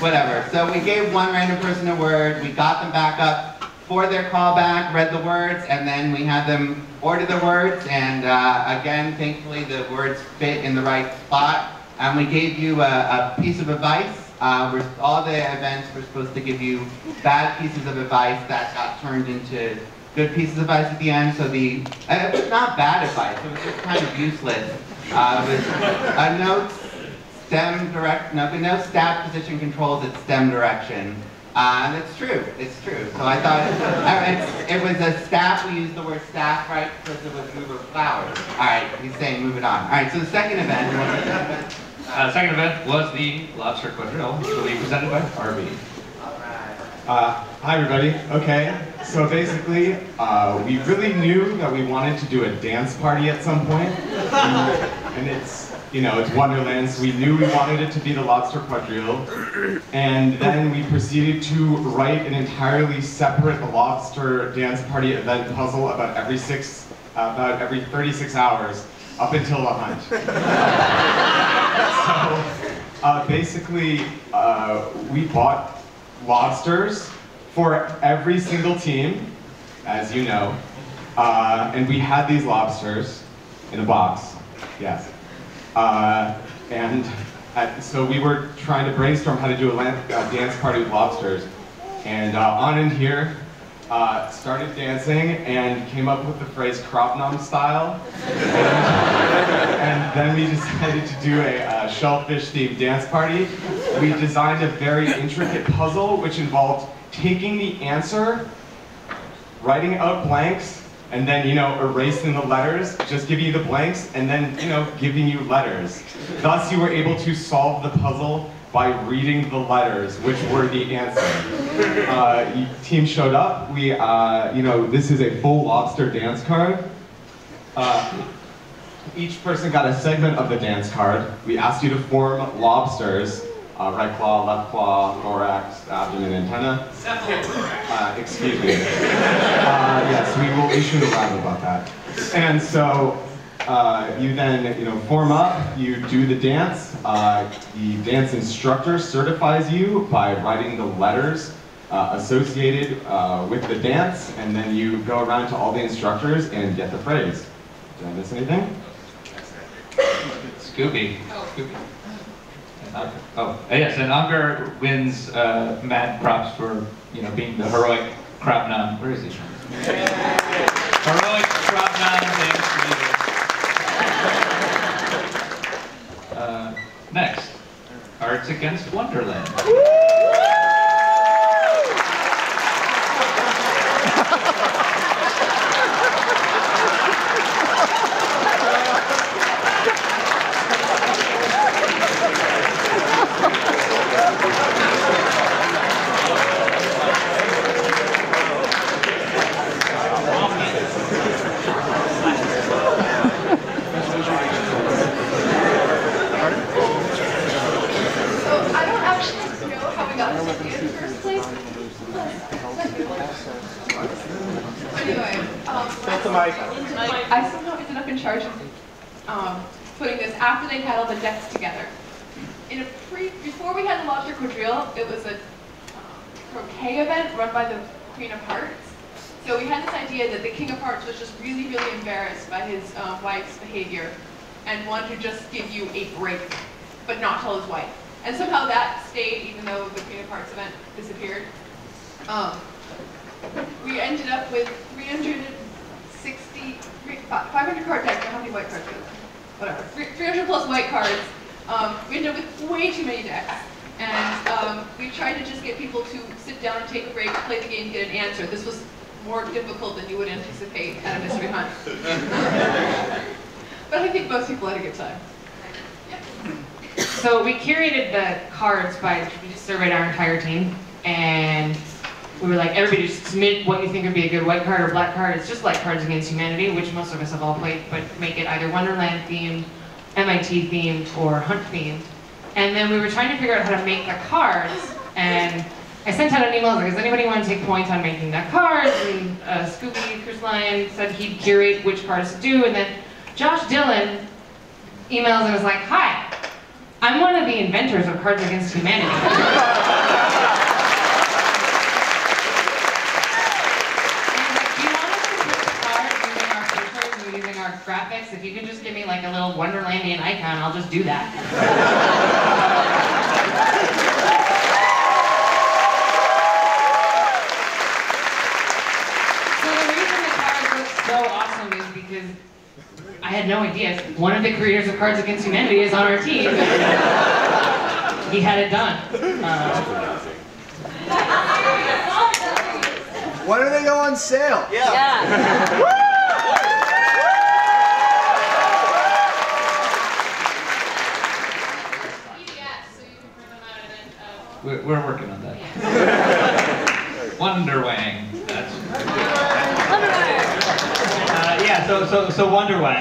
Whatever. So we gave one random person a word. We got them back up for their callback, read the words, and then we had them order the words. And uh, again, thankfully, the words fit in the right spot. And we gave you a, a piece of advice. Uh, all the events were supposed to give you bad pieces of advice that got turned into good pieces of advice at the end. So the uh, it was not bad advice. It was just kind of useless. Uh, it was a note stem direct, no, no stab position controls, it's stem direction. Uh, and it's true, it's true. So I thought *laughs* it's, it was a staff, we used the word staff, right, because it was move of flowers. All right, he's saying move it on. All right, so the second event, was the second event? Uh, second event was the Lobster Quadrille, which will be presented by Harvey. All right. Uh, hi everybody. Okay, so basically, uh, we really knew that we wanted to do a dance party at some point, and it's you know it's Wonderland, so we knew we wanted it to be the Lobster Quadrille, and then we proceeded to write an entirely separate lobster dance party event puzzle about every six, uh, about every 36 hours up until the hunt. *laughs* so uh, basically, uh, we bought lobsters for every single team, as you know. Uh, and we had these lobsters in a box, yes. Uh, and so we were trying to brainstorm how to do a lan- uh, dance party with lobsters. And uh, on in here, uh, started dancing and came up with the phrase crop style. and then we decided to do a uh, shellfish themed dance party. We designed a very intricate puzzle which involved taking the answer, writing out blanks, and then, you know, erasing the letters, just giving you the blanks, and then, you know, giving you letters. Thus, you were able to solve the puzzle by reading the letters, which were the answer. Uh, team showed up. We, uh, you know, this is a full lobster dance card. Uh, each person got a segment of the dance card. We asked you to form lobsters, uh, right claw, left claw, thorax, abdomen, antenna. Uh, excuse me. *laughs* Uh, yes, we will issue a lab about that. And so uh, you then, you know, form up, you do the dance. Uh, the dance instructor certifies you by writing the letters uh, associated uh, with the dance, and then you go around to all the instructors and get the phrase. Did I miss anything? Scooby. Scooby. And Oh, yes, and Anker wins uh, mad props for, you know, being the heroic crop. Where is he? Heroic crop nom dance leader. Uh, next, Arts Against Wonderland. So I don't actually know how we got this idea in the first place. Anyway, um, I somehow ended up in charge of um, putting this after they had all the decks together. In a pre, before we had the Lobster Quadrille, it was a um, croquet event run by the Queen of Hearts. So we had this idea that the King of Hearts was just really, really embarrassed by his um, wife's behavior and wanted to just give you a break, but not tell his wife. And somehow that stayed even though the Queen of Hearts event disappeared. Um, we ended up with 360, three- 500 card decks, or how many white cards we have? Whatever, Three- 300 plus white cards. Um, we ended up with way too many decks. And um, we tried to just get people to sit down and take a break, play the game, get an answer. This was more difficult than you would anticipate at a mystery hunt. but I think most people had a good time. So we curated the cards by, we just surveyed our entire team, and we were like, everybody just submit what you think would be a good white card or black card. It's just like Cards Against Humanity, which most of us have all played, but make it either Wonderland themed, MIT themed, or Hunt themed. And then we were trying to figure out how to make the cards, and I sent out an email, like, does anybody want to take points on making the cards? And uh, Scooby Cruise Line said he'd curate which cards to do, and then Josh Dillon emails and was like, hi, I'm one of the inventors of Cards Against Humanity. *laughs* Do you want us to put the cards using our pictures and using our graphics? If you can just give me like a little Wonderlandian icon, I'll just do that. So the reason the cards look so awesome is because I had no idea. One of the creators of Cards Against Humanity is on our team. he had it done. Uh, When do they go on sale? *laughs* We're, we're working on that. Wonderwang. That's. Uh, yeah, so, so,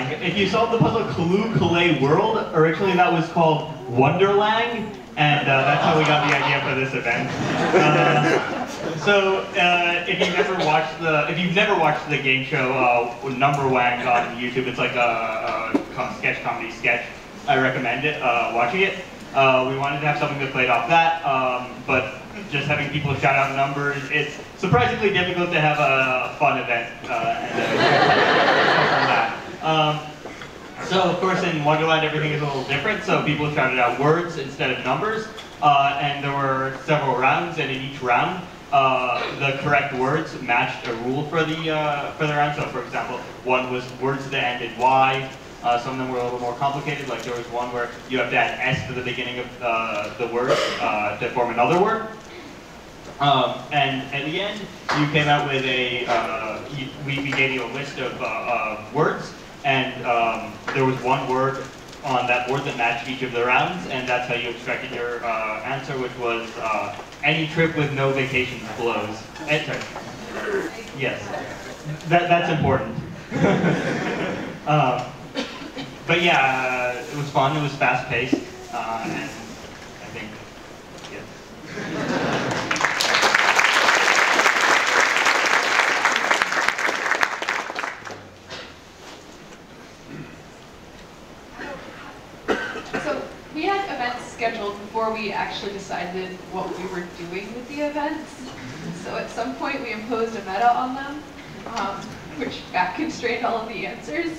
If you solve the puzzle Clue Calais World, originally that was called Wonderlang, and uh, that's how we got the idea for this event. Uh, so, uh, if you've never watched the, if you've never watched the game show uh, Numberwang on YouTube, it's like a, a sketch comedy sketch. I recommend it, uh, watching it. Uh, we wanted to have something that played off that, um, but just having people shout out numbers, it's surprisingly difficult to have a fun event. Uh, and, uh, from that. Um, so of course in Wonderland everything is a little different, so people shouted out words instead of numbers, uh, and there were several rounds, and in each round, uh, the correct words matched a rule for the uh, for the round. So for example, one was words that ended Y, uh, some of them were a little more complicated, like there was one where you have to add S to the beginning of uh, the word uh, to form another word. Um, and at the end, you came out with a, uh, we, gave you a list of uh, of words, and um, there was one word on that board that matched each of the rounds, and that's how you extracted your uh, answer, which was uh, any trip with no vacations blows. Sorry. Yes, that, that's important. *laughs* um, but yeah, uh, it was fun. It was fast paced, uh, and I think, yeah. So we had events scheduled before we actually decided what we were doing with the events. So at some point we imposed a meta on them, um, which back constrained all of the answers.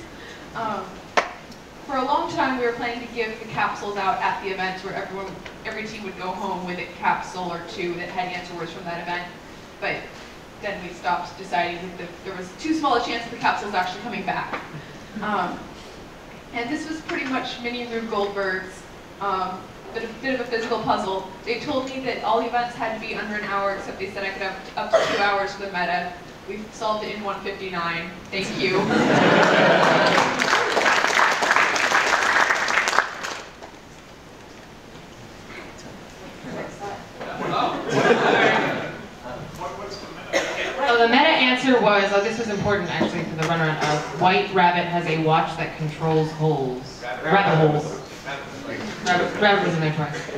Um, for a long time, we were planning to give the capsules out at the events where everyone, every team would go home with a capsule or two that had answer words from that event. But then we stopped deciding that the, there was too small a chance of the capsules actually coming back. Um, and this was pretty much mini Rube Goldberg's, um, bit, of, bit of a physical puzzle. They told me that all events had to be under an hour, except they said I could have up to two hours for the meta. We solved it in 159. Thank you. The meta answer was, oh, this was important actually for the runaround. Uh, White Rabbit has a watch that controls holes. Rabbit holes. Rabbit, rabbit there twice.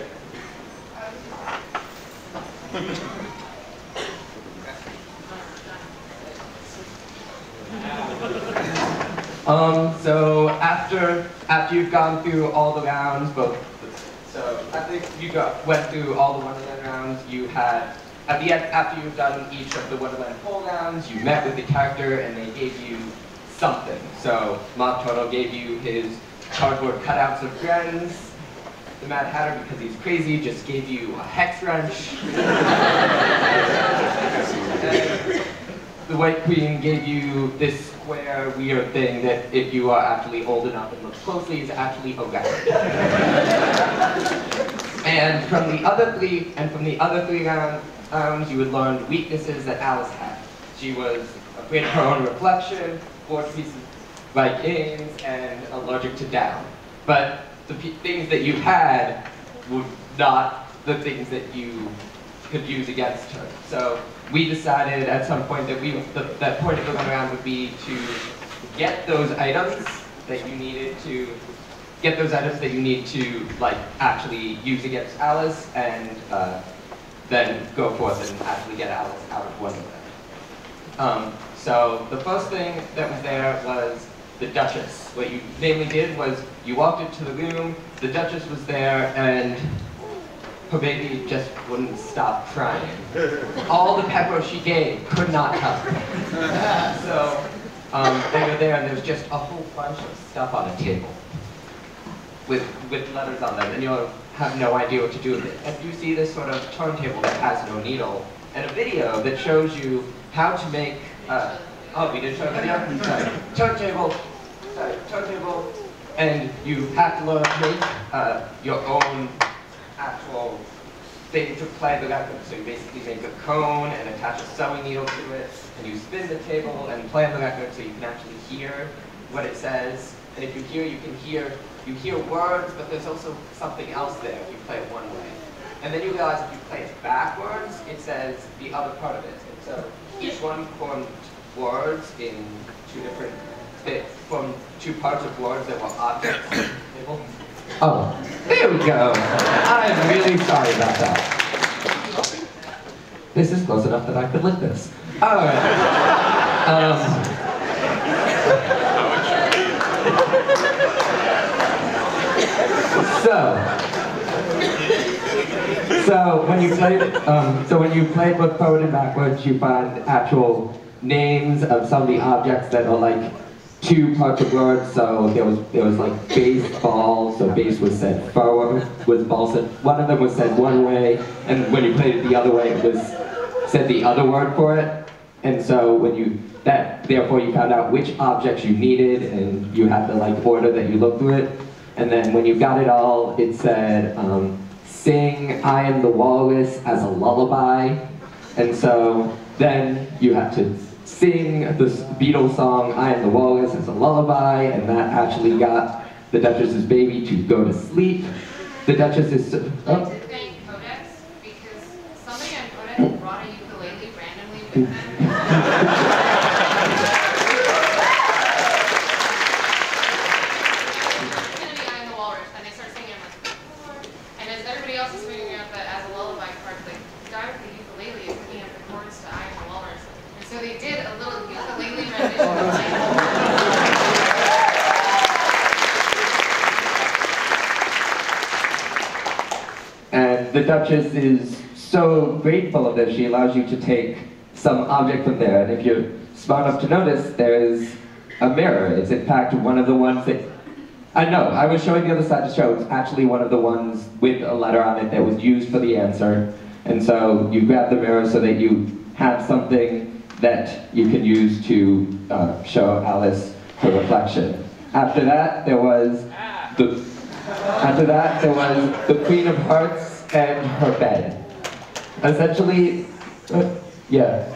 Um, so after after you've gone through all the rounds, both so after you got went through all the Wonderland rounds, you had at the end after you've done each of the Wonderland pull rounds, you met with the character and they gave you something. So Mock Turtle gave you his cardboard cutouts of friends. The Mad Hatter, because he's crazy, just gave you a hex wrench. The White Queen gave you this square, weird thing that if you are actually old enough and look closely is actually a rabbit. and from the other three, and from the other three rounds, you would learn weaknesses that Alice had. She was afraid of her own reflection, to pieces by games, and allergic to down. But the things that you had were not the things that you could use against her. So we decided at some point that we, the, that point of the runaround would be to get those items that you needed to, get those items that you need to like actually use against Alice and uh, then go forth and actually get Alice out of Wonderland. Um, so the first thing that was there was the Duchess. What you mainly did was you walked into the room, the Duchess was there, and her baby just wouldn't stop crying. *laughs* All the pepper she gave could not help. *laughs* so um, they were there, and there was just a whole bunch of stuff on a table with with letters on them, and you'll have no idea what to do with it. And you see this sort of turntable that has no needle, and a video that shows you how to make. Uh, oh, we did show a video. Sorry. Turntable, sorry, turntable, and you have to learn to make uh, your own actual thing to play the record. So you basically make a cone and attach a sewing needle to it, and you spin the table and play the record so you can actually hear what it says. And if you hear, you can hear, you hear words, but there's also something else there if you play it one way. And then you realize if you play it backwards, it says the other part of it. And so each one formed words in two different, they formed two parts of words that were objects. Oh, there we go. I'm really sorry about that. This is close enough that I could lick this. Alright. Um, so, so when you played, um, so when you played both forward and backwards, you find actual names of some of the objects that are like two parts of words. So there was there was like baseball. So base was said forward, was ball said. One of them was said one way, and when you played it the other way, it was said the other word for it. And so when you that therefore you found out which objects you needed, and you had the like order that you looked through it. And then when you got it all, it said, um, sing I am the walrus as a lullaby. And so then you have to sing the Beatles song I am the walrus as a lullaby, and that actually got the Duchess's baby to go to sleep. The Duchess is... I Oh, thank Codex because somebody on Codex brought a ukulele randomly with them. It's gonna be I am the walrus, and they start singing. I'm like, and as everybody else is figuring out that as a lullaby part, the guy with the ukulele is picking up the chords to I am the walrus. And so they did a little ukulele rendition of I am the walrus. And the Duchess is so grateful of this, she allows you to take some object from there. And if you're smart enough to notice, there is a mirror. It's in fact one of the ones that, I know, I was showing the other side to show, it's actually one of the ones with a letter on it that was used for the answer. And so you grab the mirror so that you have something that you can use to uh, show Alice her reflection. After that, there was the after that, there was the Queen of Hearts and her bed. Essentially, uh, yeah.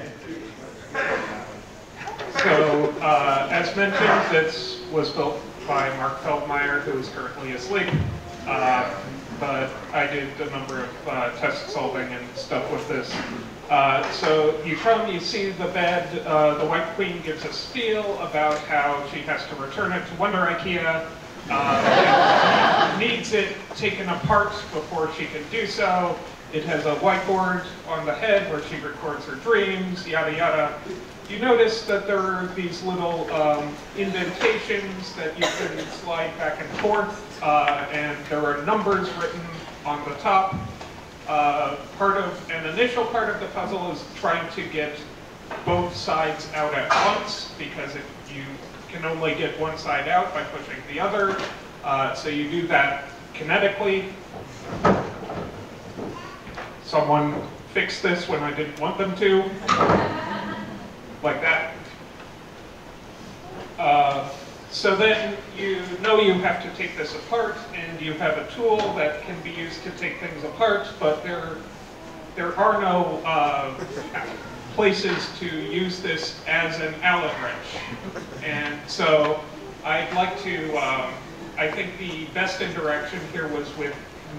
So, uh, as mentioned, this was built by Mark Feldmeyer, who is currently asleep. Uh, but I did a number of uh, test solving and stuff with this. Uh, so you come, you see the bed, uh, the White Queen gives a spiel about how she has to return it to Wonder IKEA, uh, needs it taken apart before she can do so. It has a whiteboard on the head where she records her dreams, yada yada. You notice that there are these little um, indentations that you can slide back and forth, uh, and there are numbers written on the top. Uh, part of an initial part of the puzzle is trying to get both sides out at once, because if you can only get one side out by pushing the other, uh, so you do that kinetically. Someone fixed this when I didn't want them to, like that. Uh, so then you know you have to take this apart, and you have a tool that can be used to take things apart, but there, there are no uh, places to use this as an Allen wrench. And so I'd like to, um, I think the best interaction here was with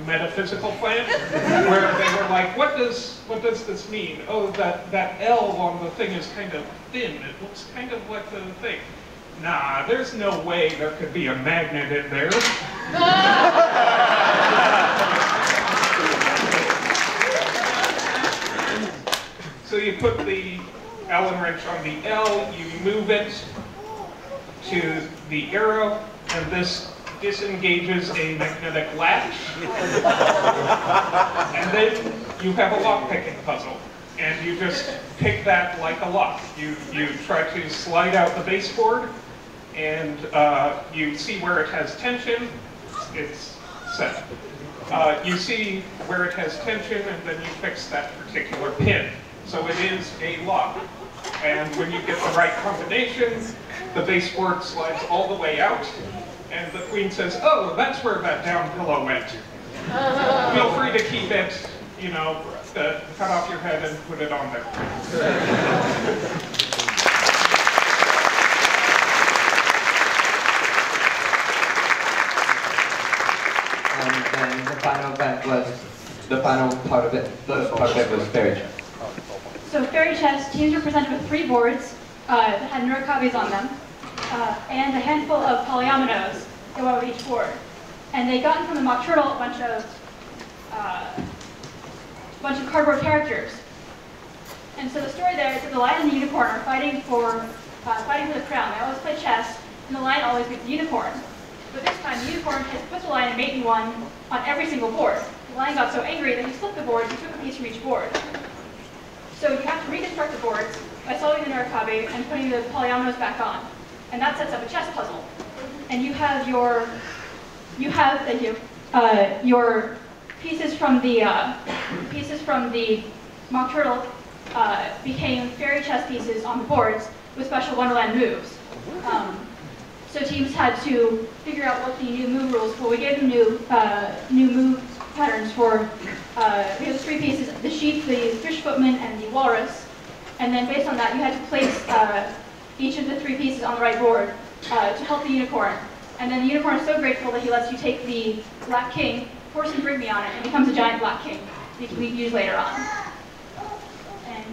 metaphysical plant, where they were like, what does, what does this mean? Oh, that, that L on the thing is kind of thin. It looks kind of like the thing. Nah, there's no way there could be a magnet in there. *laughs* So you put the Allen wrench on the L, you move it to the arrow, and this disengages a magnetic latch. *laughs* and then you have a lock picking puzzle. And you just pick that like a lock. You, you try to slide out the baseboard, and uh, you see where it has tension, it's set. Uh, you see where it has tension, and then you fix that particular pin. So it is a lock. And when you get the right combination, the baseboard slides all the way out, and the queen says, oh, that's where that down pillow went. Feel free to keep it. you know, uh, cut off your head and put it on there. And the final event was, the final part of it, the part of it was chess. So fairy chess, teams were presented with three boards uh, that had Nurikabes on them, uh, and a handful of polyominoes that went with each board. And they got from the mock turtle a bunch of uh, bunch of cardboard characters. And so the story there is that the lion and the unicorn are fighting for uh, fighting for the crown. They always play chess, and the lion always beats the unicorn. But this time, the unicorn has put the lion in mate one on every single board. The lion got so angry that he flipped the boards and took a piece from each board. So you have to reconstruct the boards by solving the Nurikabe and putting the polyominoes back on. And that sets up a chess puzzle. And you have your, you have, thank you, uh, your pieces from the, uh, pieces from the mock turtle uh, became fairy chess pieces on the boards with special Wonderland moves. Um, so teams had to figure out what the new move rules were. We gave them new, uh, new move patterns for, uh, three pieces, the sheep, the fish footman, and the walrus. And then based on that, you had to place uh, each of the three pieces on the right board uh, to help the unicorn. And then the unicorn is so grateful that he lets you take the black king, force him bring me on it, and becomes a giant black king that you can use later on. And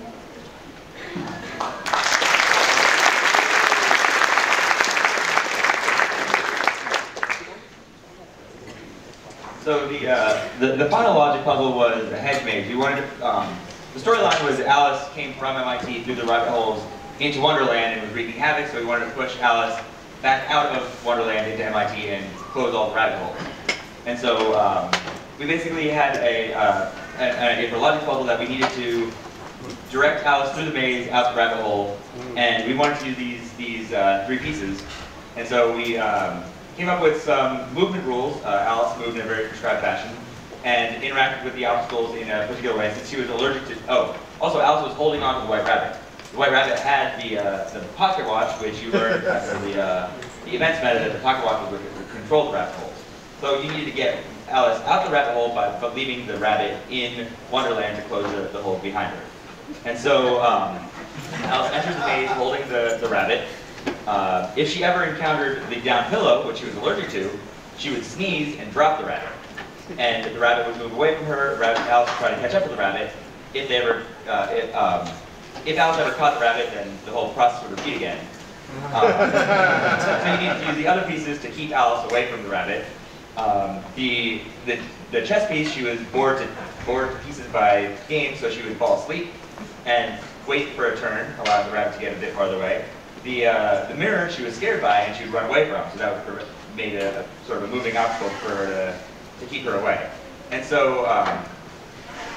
So the, uh, the, the final logic puzzle was a hedge maze. We wanted to, um, the storyline was Alice came from MIT through the rabbit holes into Wonderland and was wreaking havoc, so we wanted to push Alice back out of Wonderland into MIT and close all the rabbit holes. And so um, we basically had a, uh, an an idea for a logic puzzle that we needed to direct Alice through the maze out the rabbit hole, and we wanted to use these, these uh, three pieces. And so we um, came up with some movement rules. Uh, Alice moved in a very prescribed fashion and interacted with the obstacles in a particular way since she was allergic to, oh, also Alice was holding on to the white rabbit. The white rabbit had the, uh, the pocket watch, which you learned *laughs* after the, uh, the events meta that the pocket watch would control the rabbit holes. So you needed to get Alice out the rabbit hole by, by leaving the rabbit in Wonderland to close the, the hole behind her. And so um, Alice enters the maze holding the, the rabbit. Uh, if she ever encountered the down pillow, which she was allergic to, she would sneeze and drop the rabbit. And the rabbit would move away from her, rabbit, Alice would try to catch up with the rabbit. If they ever, uh, if, um, if Alice ever caught the rabbit, then the whole process would repeat again. *laughs* Um, so you need to use the other pieces to keep Alice away from the rabbit. Um, the, the, the chess piece, she was bored to, bored to pieces by game, so she would fall asleep and wait for a turn, allowing the rabbit to get a bit farther away. The, uh, the mirror she was scared by and she would run away from, so that would made a, a sort of a moving obstacle for her to, to keep her away. And so um,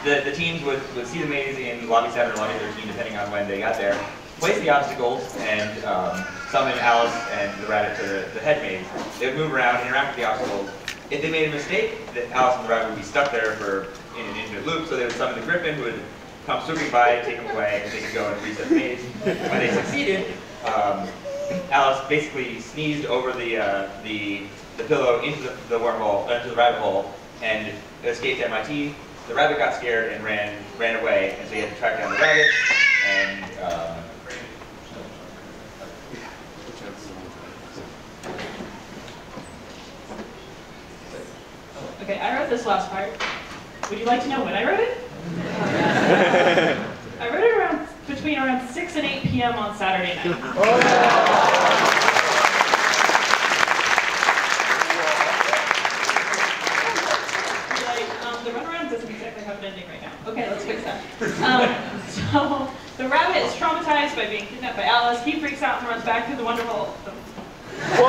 the, the teams would, would see the maze in lobby 7 or lobby 13, depending on when they got there, place the obstacles, and um, summon Alice and the rabbit to the, the hedge maze. They would move around, and interact with the obstacles. If they made a mistake, the, Alice and the rabbit would be stuck there for in an infinite loop, so they would summon the griffin, who would come swooping by, take them away, and they could go and reset the maze. When they succeeded, um, Alice basically sneezed over the, uh, the, the pillow into the, the wormhole, into the rabbit hole, and escaped MIT. The rabbit got scared and ran ran away, and so you had to track down the rabbit. And um, Okay, I wrote this last part. Would you like to know when I wrote it? *laughs* I wrote it around between around 6 and 8 p.m. on Saturday night. Like, um, the runaround doesn't exactly have an ending right now. Okay, let's fix that. Um, *laughs* so the rabbit is traumatized by being kidnapped by Alice. He freaks out and runs back through the wonderful. Back *laughs*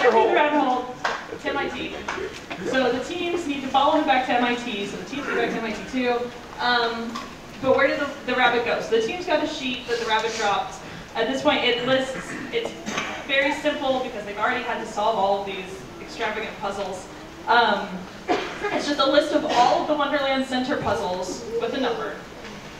through the rabbit hole to MIT. So the teams need to follow him back to MIT. So the teams go back to MIT too. Um, but where did the, the rabbit go? So the team's got a sheet that the rabbit dropped. At this point, it lists, it's very simple because they've already had to solve all of these extravagant puzzles. Um, it's just a list of all of the Wonderland Center puzzles with a number.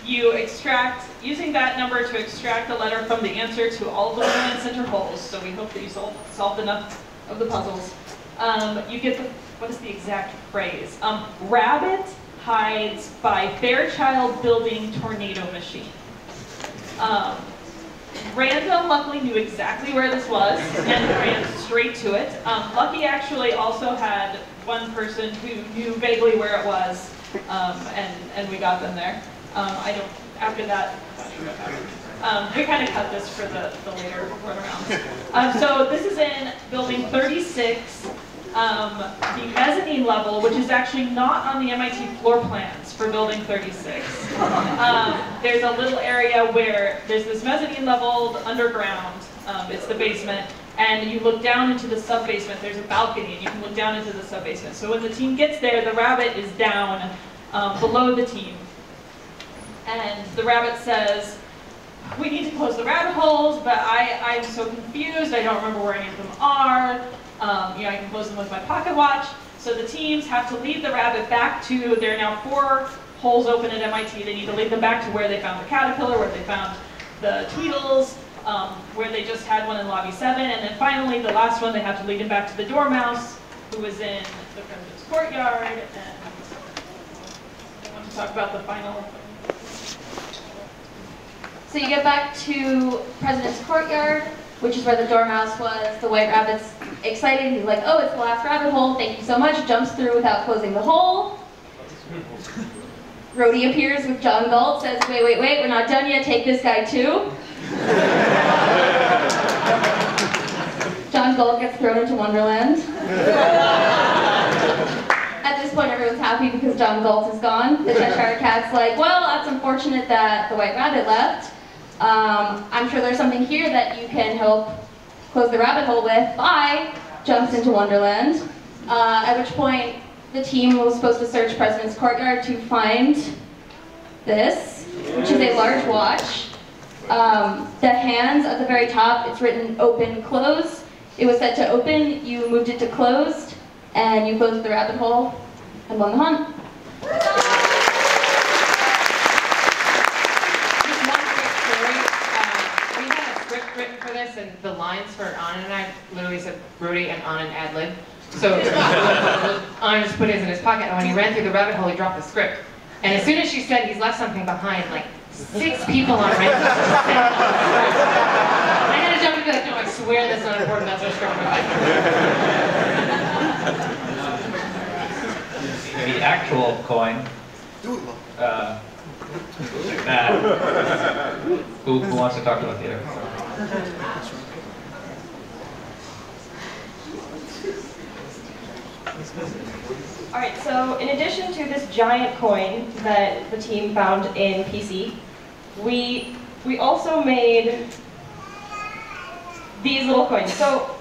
You extract, using that number to extract the letter from the answer to all of the Wonderland Center holes, so we hope that you solved, solved enough of the puzzles. Um, you get the what is the exact phrase? Um, rabbit hides by Fairchild building tornado machine. Um, Random luckily knew exactly where this was and ran straight to it. Um, Lucky actually also had one person who knew vaguely where it was, um, and, and we got them there. Um, I don't, after that. Um, we kind of cut this for the, the later runarounds. Um, so this is in building 36, um, the mezzanine level, which is actually not on the MIT floor plans for building 36. Um, there's a little area where there's this mezzanine level underground, um, it's the basement, and you look down into the sub-basement, there's a balcony, and you can look down into the sub-basement. So when the team gets there, the rabbit is down um, below the team. And the rabbit says, we need to close the rabbit holes, but I, I'm so confused, I don't remember where any of them are. Um, you know, I can close them with my pocket watch. So the teams have to lead the rabbit back to, there are now four holes open at MIT. They need to lead them back to where they found the caterpillar, where they found the Tweedles, um, where they just had one in lobby seven. And then finally, the last one, they have to lead him back to the Dormouse, who was in the President's Courtyard. And I want to talk about the final So you get back to President's Courtyard, which is where the dormouse was. The white rabbit's excited. He's like, oh, it's the last rabbit hole. Thank you so much. Jumps through without closing the hole. Rhodey appears with John Galt, says, wait, wait, wait, we're not done yet. Take this guy too. John Galt gets thrown into Wonderland. At this point, everyone's happy because John Galt is gone. The Cheshire Cat's like, well, that's unfortunate that the White Rabbit left. Um, I'm sure there's something here that you can help close the rabbit hole with. Bye! Jumps into Wonderland. Uh, at which point, the team was supposed to search President's Courtyard to find this, which is a large watch. Um, the hands at the very top, it's written open, close. It was set to open, you moved it to closed, and you closed the rabbit hole and won the hunt. Just one quick story. Um, we had a script written for this, and the lines for Anand and I literally said Brody and Anand ad lib. So *laughs* Anand just put his in his pocket, and when he ran through the rabbit hole, he dropped the script. And as soon as she said he's left something behind, like six people on Reddit. I had to jump in and be like, no, I swear that's not important. That's our script. The actual coin. Uh, Matt. Who, who wants to talk about the other? All right, so in addition to this giant coin that the team found in PC, we, we also made these little coins. So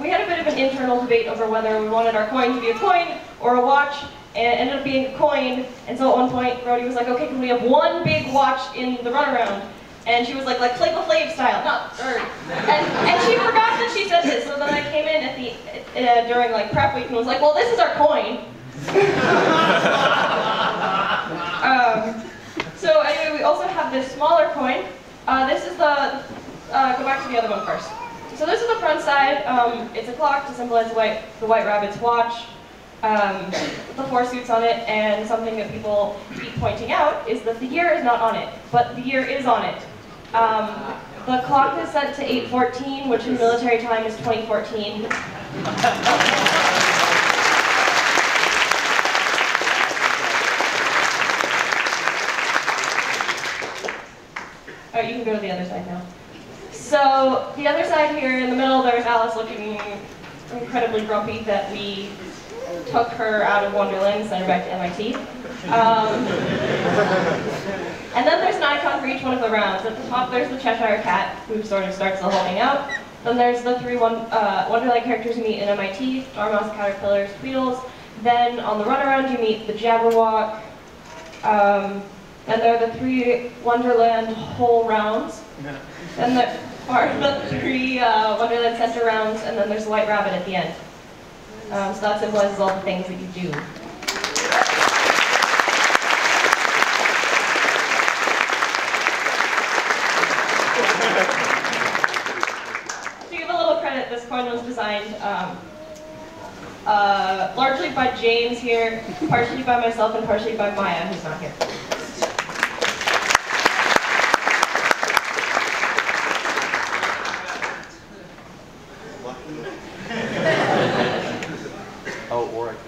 we had a bit of an internal debate over whether we wanted our coin to be a coin or a watch, and it ended up being a coin. And so at one point, Brody was like, okay, can we have one big watch in the runaround? And she was like, like Flavor Flav style, not, or, and, and she forgot that she said this, so then I came in at the, uh, during like prep week and was like, well, this is our coin. *laughs* um, so anyway, we also have this smaller coin. Uh, this is the, uh, go back to the other one first. So this is the front side. Um, it's a clock to symbolize the white, the white rabbit's watch. Um, the four suits on it, and something that people keep pointing out is that the year is not on it, but the year is on it. Um, the clock is set to 8.14, which in military time is 2014. All right, you can go to the other side now. So the other side here in the middle, there's Alice looking incredibly grumpy that we took her out of Wonderland and sent her back to MIT. Um, and then there's an icon for each one of the rounds. At the top, there's the Cheshire Cat, who sort of starts the whole thing out. Then there's the three one, uh, Wonderland characters you meet in MIT, Dormouse, Caterpillars, Tweedles. Then on the runaround, you meet the Jabberwock. Um, and there are the three Wonderland whole rounds. Then there are the three uh, Wonderland center rounds, and then there's the White Rabbit at the end. Um, so that symbolizes all the things that you do. To give a little credit, this coin was designed um, uh, largely by James here, partially by myself, and partially by Maya, who's not here. Oh, or I can.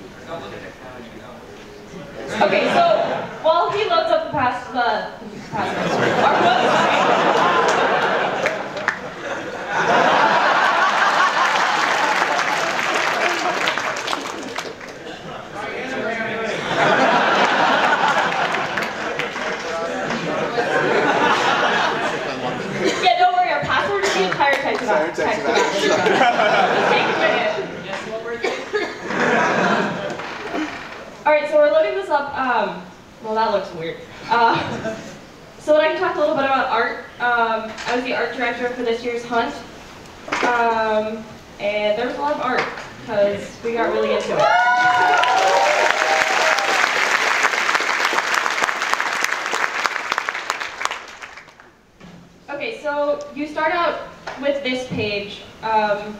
Okay, so while he loads up the past, the past, our website. Yeah, don't worry, our password is the entire text about text about this. Take a minute. All right, so we're loading this up. Um, well, that looks weird. Uh, so I can talk a little bit about art. Um, I was the art director for this year's hunt, um, and there was a lot of art because we got really into it. Okay, so you start out with this page. Um,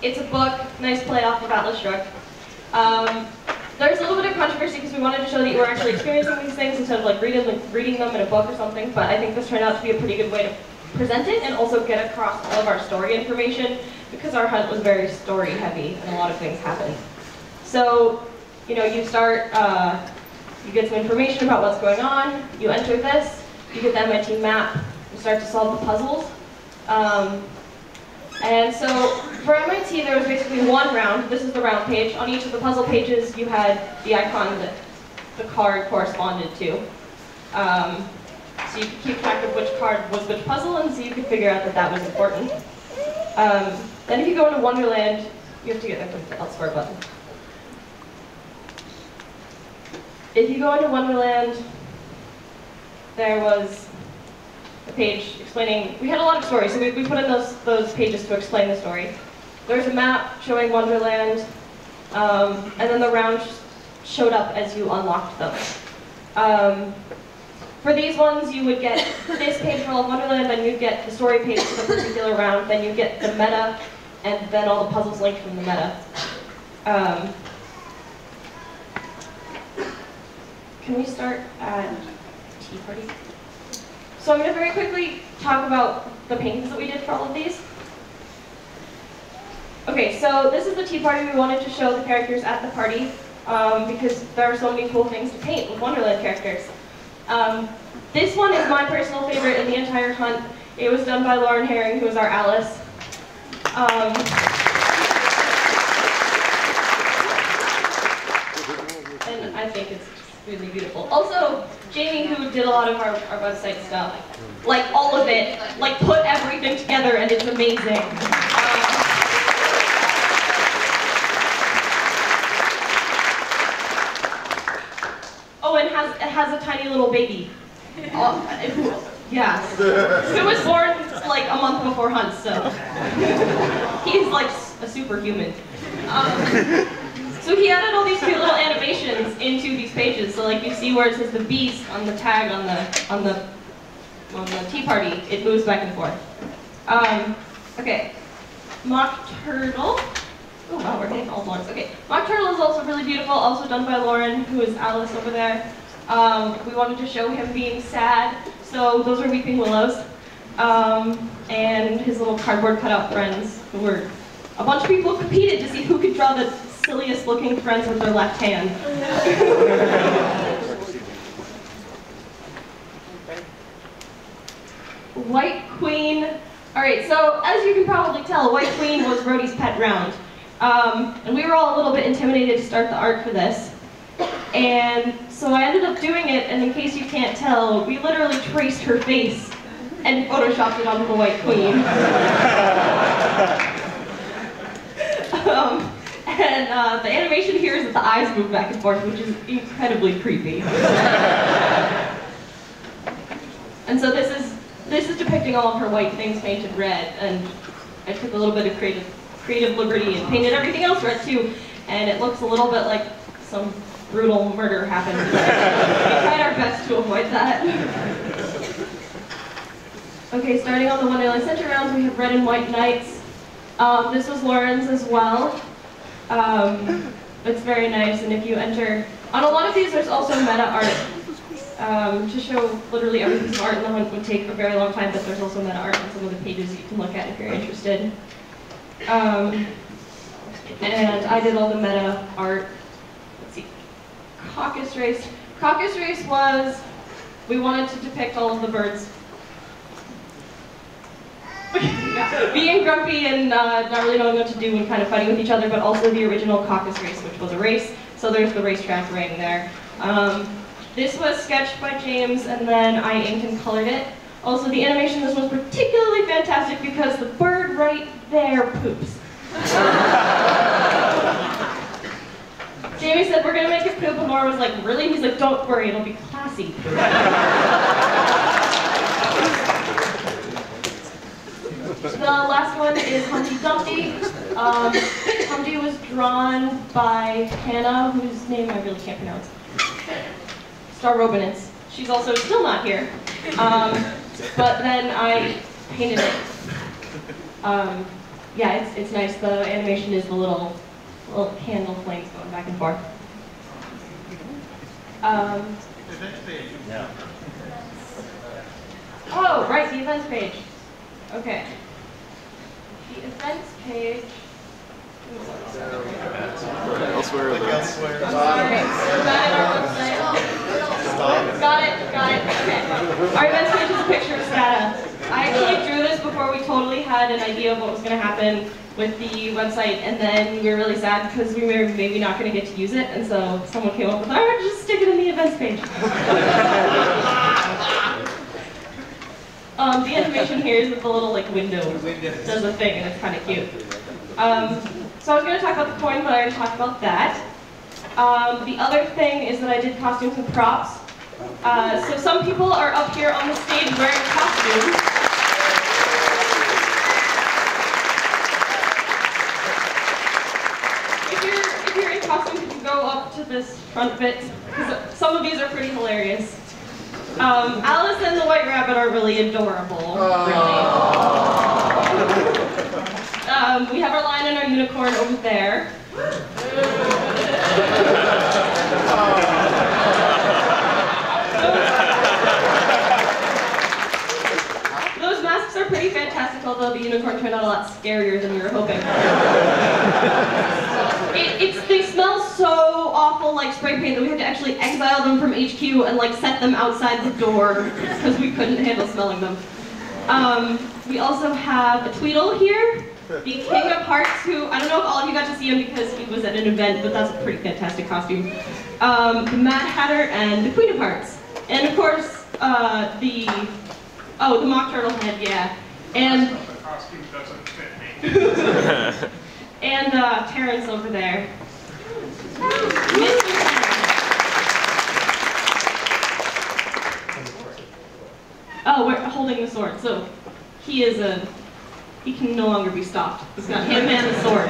it's a book, nice play off of Atlas Shrugged. Um, there's a little bit of controversy because we wanted to show that you were actually experiencing these things instead of like reading, like, reading them in a book or something, but I think this turned out to be a pretty good way to present it and also get across all of our story information because our hunt was very story heavy and a lot of things happened. So, you know, you start, uh, you get some information about what's going on, you enter this, you get the MIT map, start to solve the puzzles. Um, and so for MIT, there was basically one round. This is the round page. On each of the puzzle pages, you had the icon that the card corresponded to. Um, so you could keep track of which card was which puzzle, and so you could figure out that that was important. Um, then if you go into Wonderland, you have to get the elsewhere button. If you go into Wonderland, there was a page explaining, we had a lot of stories, so we, we put in those, those pages to explain the story. There's a map showing Wonderland, um, and then the rounds showed up as you unlocked them. Um, for these ones, you would get this page for all of Wonderland, then you'd get the story page for the particular round, then you get the meta, and then all the puzzles linked from the meta. Um, can we start at Tea Party? So I'm going to very quickly talk about the paintings that we did for all of these. Okay, so this is the tea party. We wanted to show the characters at the party um, because there are so many cool things to paint with Wonderland characters. Um, this one is my personal favorite in the entire hunt. It was done by Lauren Herring, who is our Alice. Um, and I think it's really beautiful. Also, Jamie, who did a lot of our, our website stuff, like all of it, like put everything together and it's amazing. Um, oh, and has, has a tiny little baby. Uh, who, yeah. Who was born like a month before Hunt, so. He's like a superhuman. Um, so he added all these cute little animations into these pages. So like you see where it says the beast on the tag on the on the on the tea party, it moves back and forth. Um, okay, mock turtle. Oh wow, we're getting all Lauren's. Okay, mock turtle is also really beautiful. Also done by Lauren, who is Alice over there. Um, we wanted to show him being sad, so those are weeping willows. Um, and his little cardboard cutout friends, who were a bunch of people competed to see who could draw the silliest looking friends with their left hand. White Queen. All right, so as you can probably tell, White Queen was Rhodey's pet round. Um, and we were all a little bit intimidated to start the art for this. And so I ended up doing it, and in case you can't tell, we literally traced her face and photoshopped it onto the White Queen. *laughs* um, and uh, the animation here is that the eyes move back and forth, which is incredibly creepy. *laughs* and so this is this is depicting all of her white things painted red, and I took a little bit of creative creative liberty and painted everything else red too, and it looks a little bit like some brutal murder happened. *laughs* we tried our best to avoid that. okay, starting on the one Wonderland Center rounds, we have red and white knights. Um, this was Lauren's as well. Um, it's very nice, and if you enter, on a lot of these, there's also meta art. Um, to show literally every piece of art in the hunt would take a very long time, but there's also meta art on some of the pages you can look at if you're interested. Um, and I did all the meta art. Let's see, caucus race. Caucus race was we wanted to depict all of the birds *laughs* being grumpy and uh, not really knowing what to do and kind of fighting with each other, but also the original caucus race, which was a race. So there's the racetrack right there. Um, this was sketched by James, and then I inked and colored it. Also, the animation this was particularly fantastic because the bird right there poops. *laughs* Jamie said, we're gonna make it poop, and Laura was like, really? He's like, don't worry, it'll be classy. *laughs* The last one is Humpty Dumpty. Um, Humpty was drawn by Hannah, whose name I really can't pronounce. Star Robinitz. She's also still not here. Um, but then I painted it. Um, yeah, it's, it's nice. The animation is the little, little candle flames going back and forth. Um, oh, right, the events page. Okay. The events page. Elsewhere events. Sorry. Got it. Got it, got it, okay. Our events page is a picture of Scada. I actually drew this before we totally had an idea of what was going to happen with the website, and then we were really sad because we were maybe not going to get to use it, and so someone came up with, alright, just stick it in the events page. *laughs* um, the animation here is with the little like window does a thing, and it's kind of cute. Um, so I was going to talk about the coin, but I already talked about that. Um, the other thing is that I did costumes and props. Uh, so some people are up here on the stage wearing costumes. If you're, if you're in costume, you can go up to this front bit, because some of these are pretty hilarious. Um, Alice and the White Rabbit are really adorable. Really. Um, we have our lion and our unicorn over there. Those masks are pretty fantastic, although the unicorn turned out a lot scarier than we were hoping. It, it's, they smell like spray paint that we had to actually exile them from HQ and like set them outside the door because we couldn't handle smelling them. Um, we also have a Tweedle here, the King of Hearts, who, I don't know if all of you got to see him because he was at an event, but that's a pretty fantastic costume. Um, the Mad Hatter and the Queen of Hearts. And of course, uh, the, oh, the Mock Turtle head, yeah. And, The costume doesn't fit me. *laughs* and uh, Terrence over there. Oh, we're holding the sword. So he is a, he can no longer be stopped. He's got him and the sword.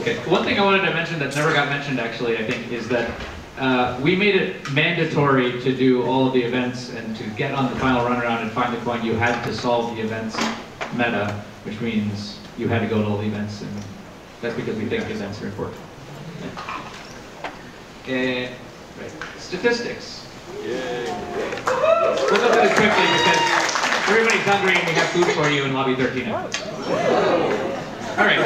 Okay, one thing I wanted to mention that never got mentioned actually, I think, is that uh, we made it mandatory to do all of the events and to get on the final runaround and find the coin, you had to solve the events meta, which means you had to go to all the events, and that's because we think events are important. Uh, right. Statistics. We'll go through this quickly because everybody's hungry and we have food for you in lobby 13. All right.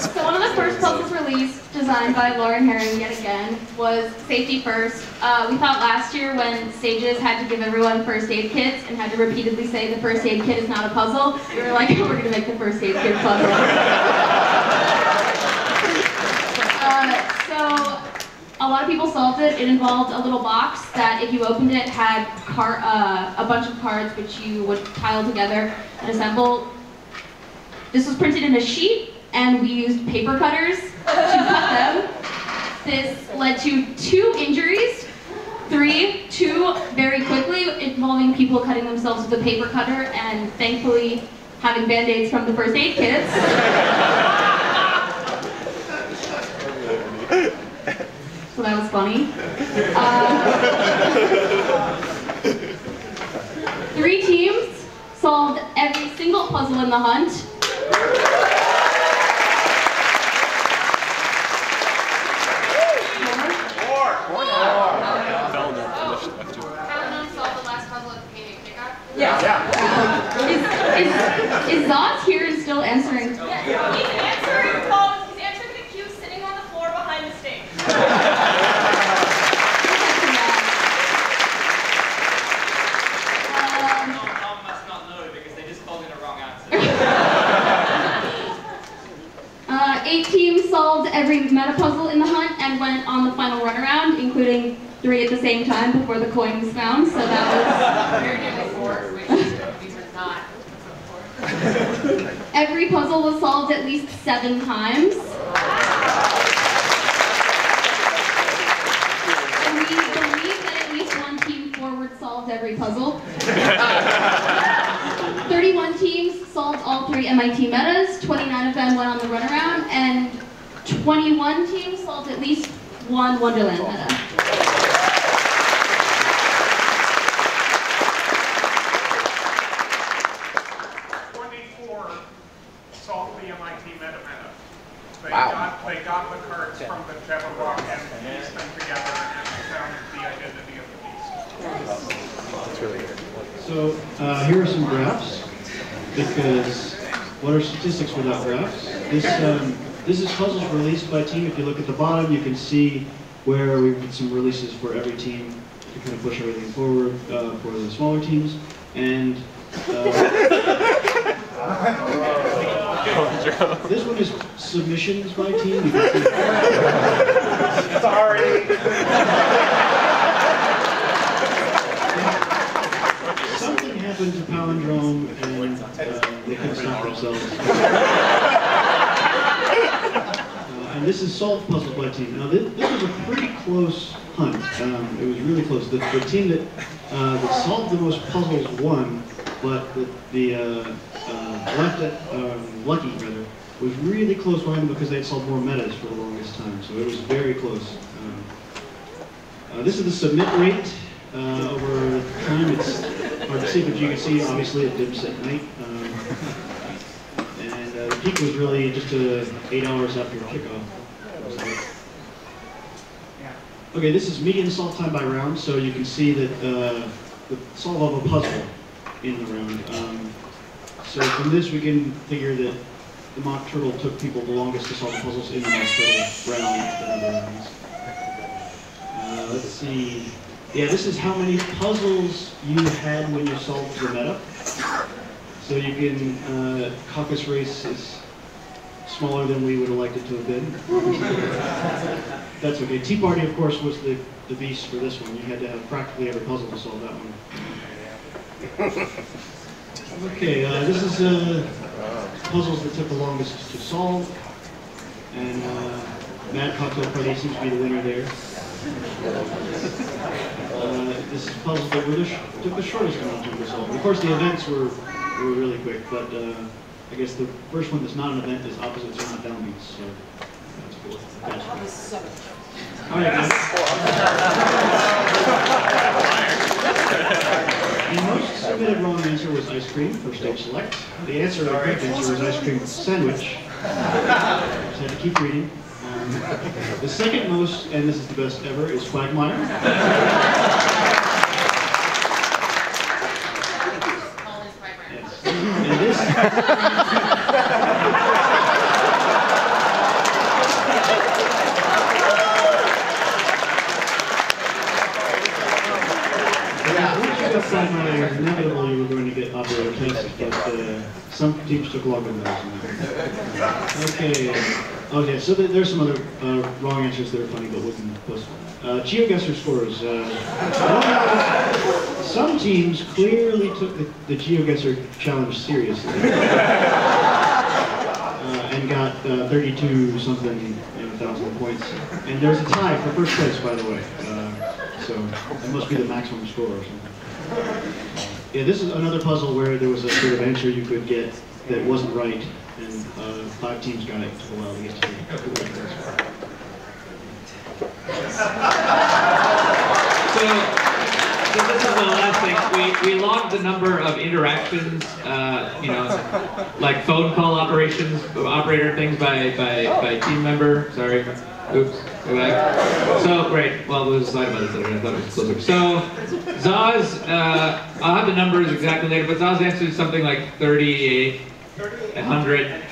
So one of the first puzzles released, designed by Lauren Herring yet again, was Safety First. Uh, we thought last year when Sages had to give everyone first aid kits and had to repeatedly say the first aid kit is not a puzzle, we were like, *laughs* we're gonna make the first aid kit puzzle. *laughs* Uh, so a lot of people solved it. It involved a little box that if you opened it had car uh, a bunch of cards which you would tile together and assemble. This was printed in a sheet and we used paper cutters to cut them. This led to two injuries, three, two very quickly, involving people cutting themselves with a paper cutter and thankfully having band-aids from the first aid kits. so that was funny. Uh, three teams solved every single puzzle in the hunt. Seven times. And we believe that at least one team forward solved every puzzle. *laughs* 31 teams solved all three MIT metas, 29 of them went on the runaround, and 21 teams solved at least one Wonderland meta. Twenty-four solved the MIT Meta Meta. They Wow. got, they got the cards from the Jabberwock and pieced them together and found the identity of the beast. That's really good. So uh, here are some graphs, because what are statistics without graphs? This, um, this is puzzles released by team. If you look at the bottom, you can see where we put some releases for every team to kind of push everything forward uh, for the smaller teams. And uh, this one is submissions by team. See- *laughs* Something happened to Palindrome and uh, they couldn't stop themselves. Uh, this is solved puzzles by team. Now this, this was a pretty close hunt. Um, it was really close. The, the team that, uh, that solved the most puzzles won, but the, the uh, uh, left at um, Lucky rather was really close behind because they had solved more metas for the longest time. So it was very close. Um, uh, this is the submit rate uh, over time. It's hard to see, but you can see obviously it dips at night. Um, and uh, the peak was really just uh, eight hours after kickoff. Okay, this is median solve time by round, so you can see that uh, the solve of a puzzle in the round. Um, so from this we can figure that the mock turtle took people the longest to solve the puzzles in the mock turtle round than rounds. Uh, let's see. Yeah, this is how many puzzles you had when you solved the meta. So you can, uh, caucus race is smaller than we would have liked it to have been. That's okay. Tea Party, of course, was the, the beast for this one. You had to have practically every puzzle to solve that one. Okay, uh, this is uh, puzzles that took the longest to solve. And uh, Mad Cocktail Party seems to be the winner there. Uh, this is puzzles that the took the shortest amount of time to solve. Of course, the events were, were really quick, but uh, I guess the first one that's not an event is opposites are not downbeats, so that's cool. Gotcha. *laughs* All right, guys. The most submitted wrong answer was ice cream for stage select. The answer, the correct answer was ice cream sandwich. *laughs* Just had to keep reading. Um, the second most, and this is the best ever, is Quagmire. *laughs* Yes. And this. Yeah, once you got Quagmire, it was inevitable you were going to get tests, but uh, some teams took longer. Okay. Okay, so there- there's some other uh, wrong answers that are funny, but can post them. Uh, GeoGuessr scores. Uh, *laughs* some teams clearly took the, the GeoGuessr challenge seriously. *laughs* Uh, and got uh, 32 something thousand points. And there's a tie for first place, by the way. Uh, so it must be the maximum score or something. Yeah, this is another puzzle where there was a sort of answer you could get that wasn't right, and uh, five teams got it. Took a while to get to. So, so this is the last thing. We, we logged the number of interactions, uh, you know, like phone call operations, operator things by, by, by team member. Sorry. Oops. So, great. Well, there was a slide about this later. I thought it was closer. So, Zaz, uh, I'll have the numbers exactly later, but Zaz answered something like 38, 100,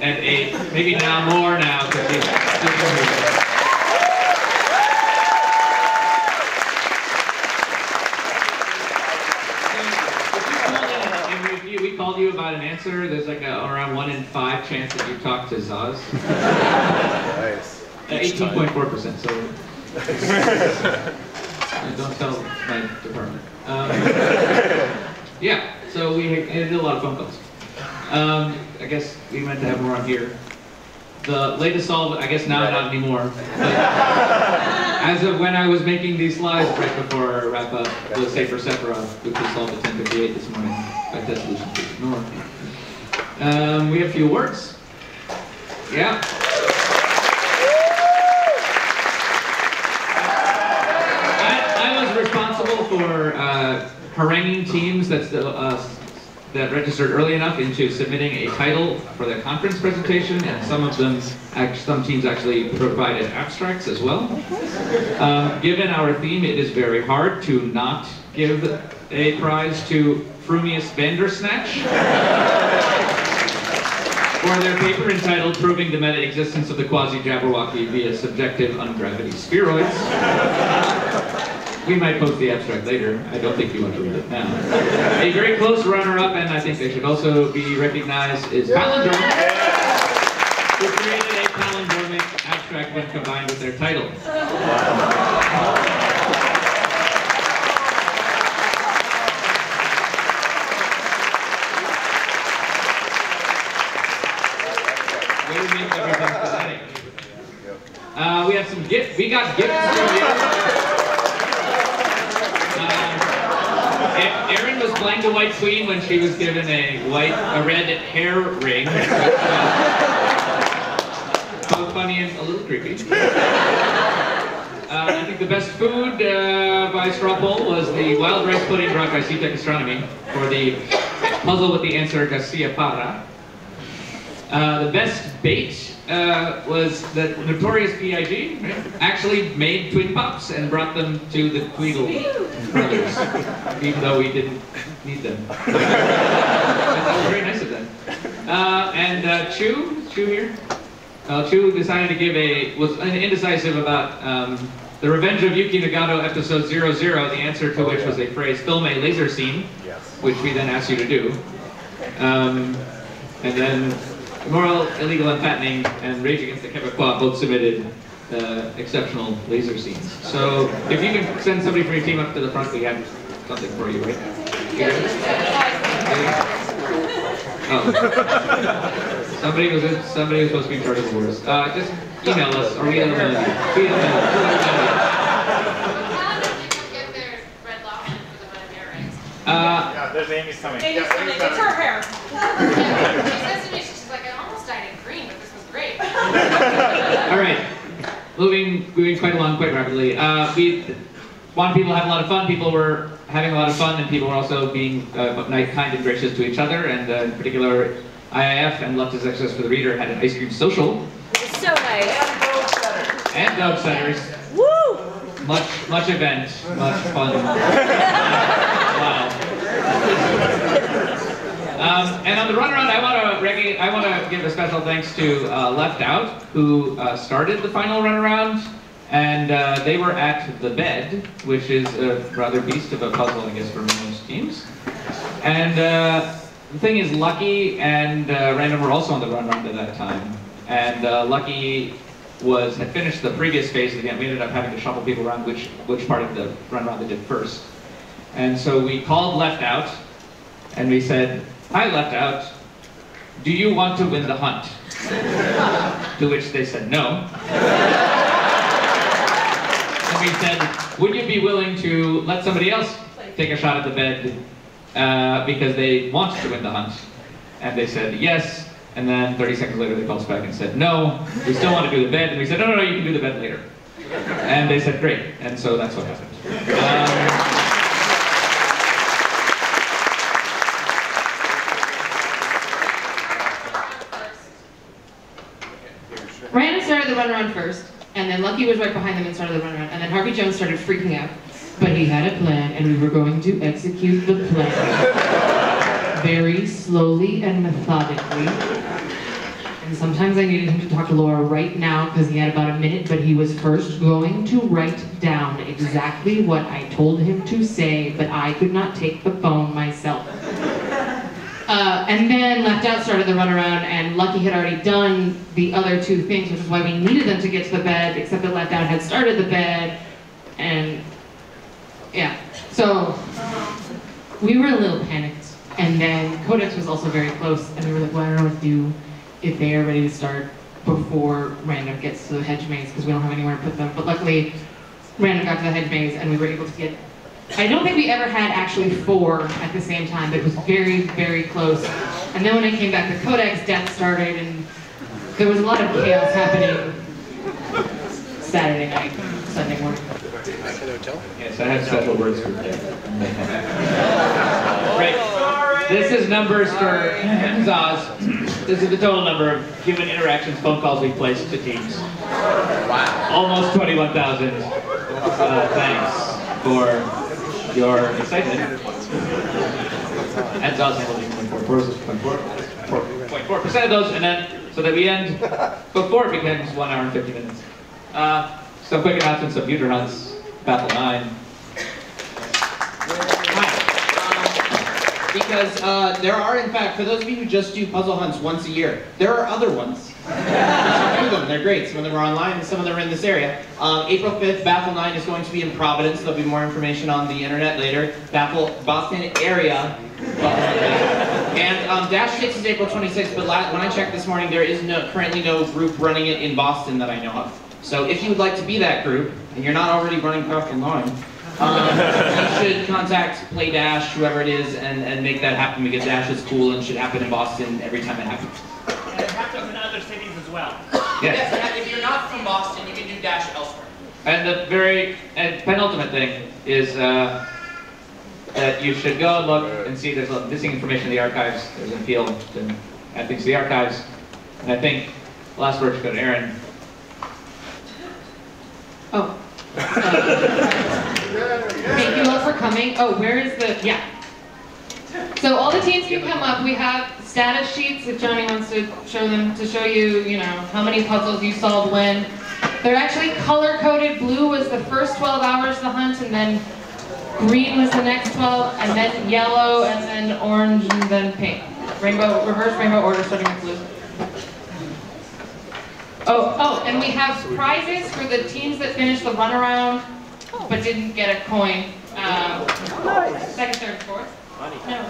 and 8. Maybe now more now. 'cause he's- And we, called you about an answer. There's like a around one in five chance that you talk to Zaz. Nice. Eighteen point four percent. So Uh, *laughs* don't tell my department. Um, yeah. So we did a lot of phone calls. Um, I guess we meant to have more on here. The latest solve, I guess now not anymore. As of when I was making these slides right before I wrap up, the Safer Sephiroth, which was solved at 10:58 this morning by test solution please ignore. Um, we have a few words. Yeah. I, I was responsible for uh, haranguing teams that's the, uh, that registered early enough into submitting a title for their conference presentation, and some of them, some teams actually provided abstracts as well. Um, given our theme, it is very hard to not give a prize to Frumious Bandersnatch for their paper entitled Proving the Meta-Existence of the Quasi-Jabberwocky via Subjective Ungravity Spheroids. We might post the abstract later. I don't think you want to read it now. A very close runner-up, and I think they should also be recognized, is Palindrome, who created a palindromic abstract when combined with their title. Way to make everything pathetic. Uh, we have some gift. We got gifts from you. Uh, A- Erin was playing the White Queen when she was given a white, a red hair ring. which, uh, Both funny and a little creepy. Uh, I think the best food uh, by Straw was the wild rice pudding brought by CTEC Astronomy for the puzzle with the answer Garcia Para. Uh, the best bait uh, was the notorious PIG, right? actually made Twin Pops and brought them to the Tweedle brothers, even though we didn't need them. *laughs* that was very nice of them. Uh, and uh, Chu, Chu here? Uh, Chu decided to give a, was indecisive about um, the Revenge of Yuki Nagato episode 00, the answer to which was a phrase, film a laser scene, which we then asked you to do. Um, and then Immoral, Illegal, and Fattening and Rage Against the Quebecois both submitted uh, exceptional laser scenes. So if you can send somebody from your team up to the front, we have something for you, right? Oh. *laughs* Somebody was somebody was supposed to be in charge of the words. Uh, just email us or we email you. We email Uh, Yeah, there's Amy's coming. Amy's Yeah, coming. It's her hair. *laughs* She says to me, she's like, I almost dyed in green, but this was great. All right, moving moving quite along quite rapidly. Uh, we wanted people to have a lot of fun. People were having a lot of fun, and people were also being uh, nice, kind, and gracious to each other. And uh, in particular, IIF and Leftist Access for the Reader had an ice cream social So nice. and dog centers. Woo! Much much event, much fun. *laughs* wow. Um, and on the runaround, I want to I want to give a special thanks to uh, Left Out, who uh, started the final runaround, and uh, they were at the bed, which is a rather beast of a puzzle, I guess, for most teams. And uh, the thing is, Lucky and uh, Random were also on the runaround at that time, and uh, Lucky was had finished the previous phase of the game. We ended up having to shuffle people around which which part of the runaround they did first. And so we called Left Out, and we said, Hi, Left Out, do you want to win the hunt? *laughs* to which they said no. and we said, would you be willing to let somebody else take a shot at the bed uh, because they want to win the hunt? And they said yes. And then 30 seconds later, they called us back and said, no, we still want to do the bed. And we said, no, no, no, you can do the bed later. And they said, great. And so that's what happened. Um, Lucky was right behind them and started the runaround. And then Harvey Jones started freaking out. But he had a plan, and we were going to execute the plan. Very slowly and methodically. And sometimes I needed him to talk to Laura right now because he had about a minute, but he was first going to write down exactly what I told him to say, but I could not take the phone myself. Uh, and then Left Out started the runaround, and Lucky had already done the other two things, which is why we needed them to get to the bed, except that Left Out had started the bed, and yeah. So we were a little panicked, and then Codex was also very close, and we were like, well, I don't know what to do if they are ready to start before Random gets to the hedge maze, because we don't have anywhere to put them. But luckily, Random got to the hedge maze, and we were able to get I don't think we ever had actually four at the same time, but it was very, very close. And then when I came back to Codex, death started, and there was a lot of chaos happening Saturday night, Sunday morning. Yes, I have special words for Right. *laughs* This is numbers for Zaz. This is the total number of human interactions, phone calls we've placed to teams. Wow. Almost 21,000. Uh, thanks for your excitement. And Zaz handled 0.4 percent of those, and then so that we end before it becomes one hour and 50 minutes. Uh, some quick announcements of future hunts, BAPHL 9. Because uh, there are, in fact, for those of you who just do puzzle hunts once a year, there are other ones. *laughs* Them. They're great. Some of them are online, and some of them are in this area. Um, April 5th, BAPHL 9 is going to be in Providence. There'll be more information on the internet later. BAPHL Boston area. And um, Dash 6 is April 26th, but when I checked this morning, there is no currently no group running it in Boston that I know of. So if you would like to be that group, and you're not already running BAPHL 9, um, you should contact Play Dash, whoever it is, and, and make that happen because Dash is cool and should happen in Boston every time it happens. And it happens in other cities as well. Yes. and if you're not from Boston, you can do Dash elsewhere. And the very and penultimate thing is uh, that you should go and look and see there's missing information in the archives. There's a field and add things to the archives. And I think last word should go to Erin. Oh. Thank you all for coming. Oh, where is the, yeah. So all the teams can come up. We have status sheets if Johnny wants to show them, to show you, you know, how many puzzles you solved when. They're actually color-coded. Blue was the first 12 hours of the hunt, and then green was the next 12, and then yellow, and then orange, and then pink. Rainbow, reverse rainbow order starting with blue. Oh, oh, and we have prizes for the teams that finished the runaround but didn't get a coin. Um, second, third, fourth. No,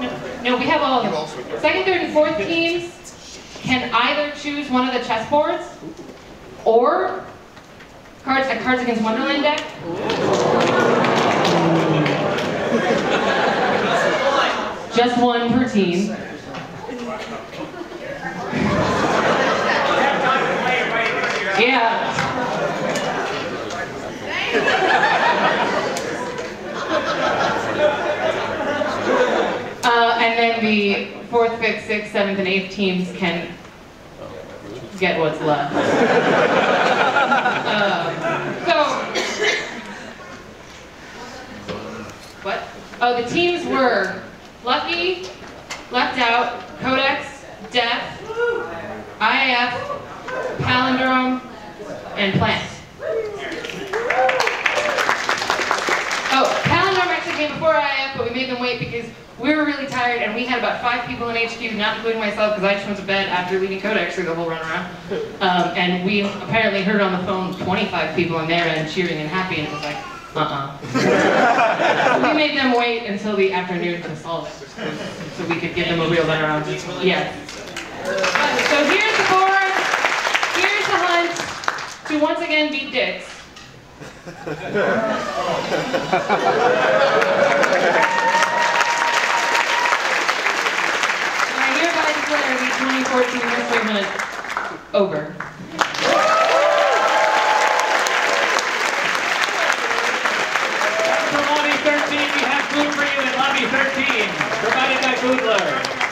no, no, we have all of them. Second, third, and fourth teams can either choose one of the chessboards or cards a Cards Against Wonderland deck. Just one per team. Yeah. Uh, and then the fourth, fifth, sixth, seventh, and eighth teams can get what's left. Uh, *laughs* so, what? Oh, the teams were Lucky, Left Out, Codex, Death, IAF, Palindrome, and Plant. Oh, Palindrome actually came before IAF, but we made them wait because we were really tired and we had about five people in HQ, not including myself because I just went to bed after leaving Codex through the whole runaround. Um, and we apparently heard on the phone 25 people on their end cheering and happy and it was like, uh-uh. we made them wait until the afternoon to solve it so we could give them a real runaround. Yes. So here's the board. Here's the hunt to once again beat Dix. I hereby declare the 2014 Mystery Hunt over. From Lobby 13, we have food for you at Lobby 13, provided by Foodler.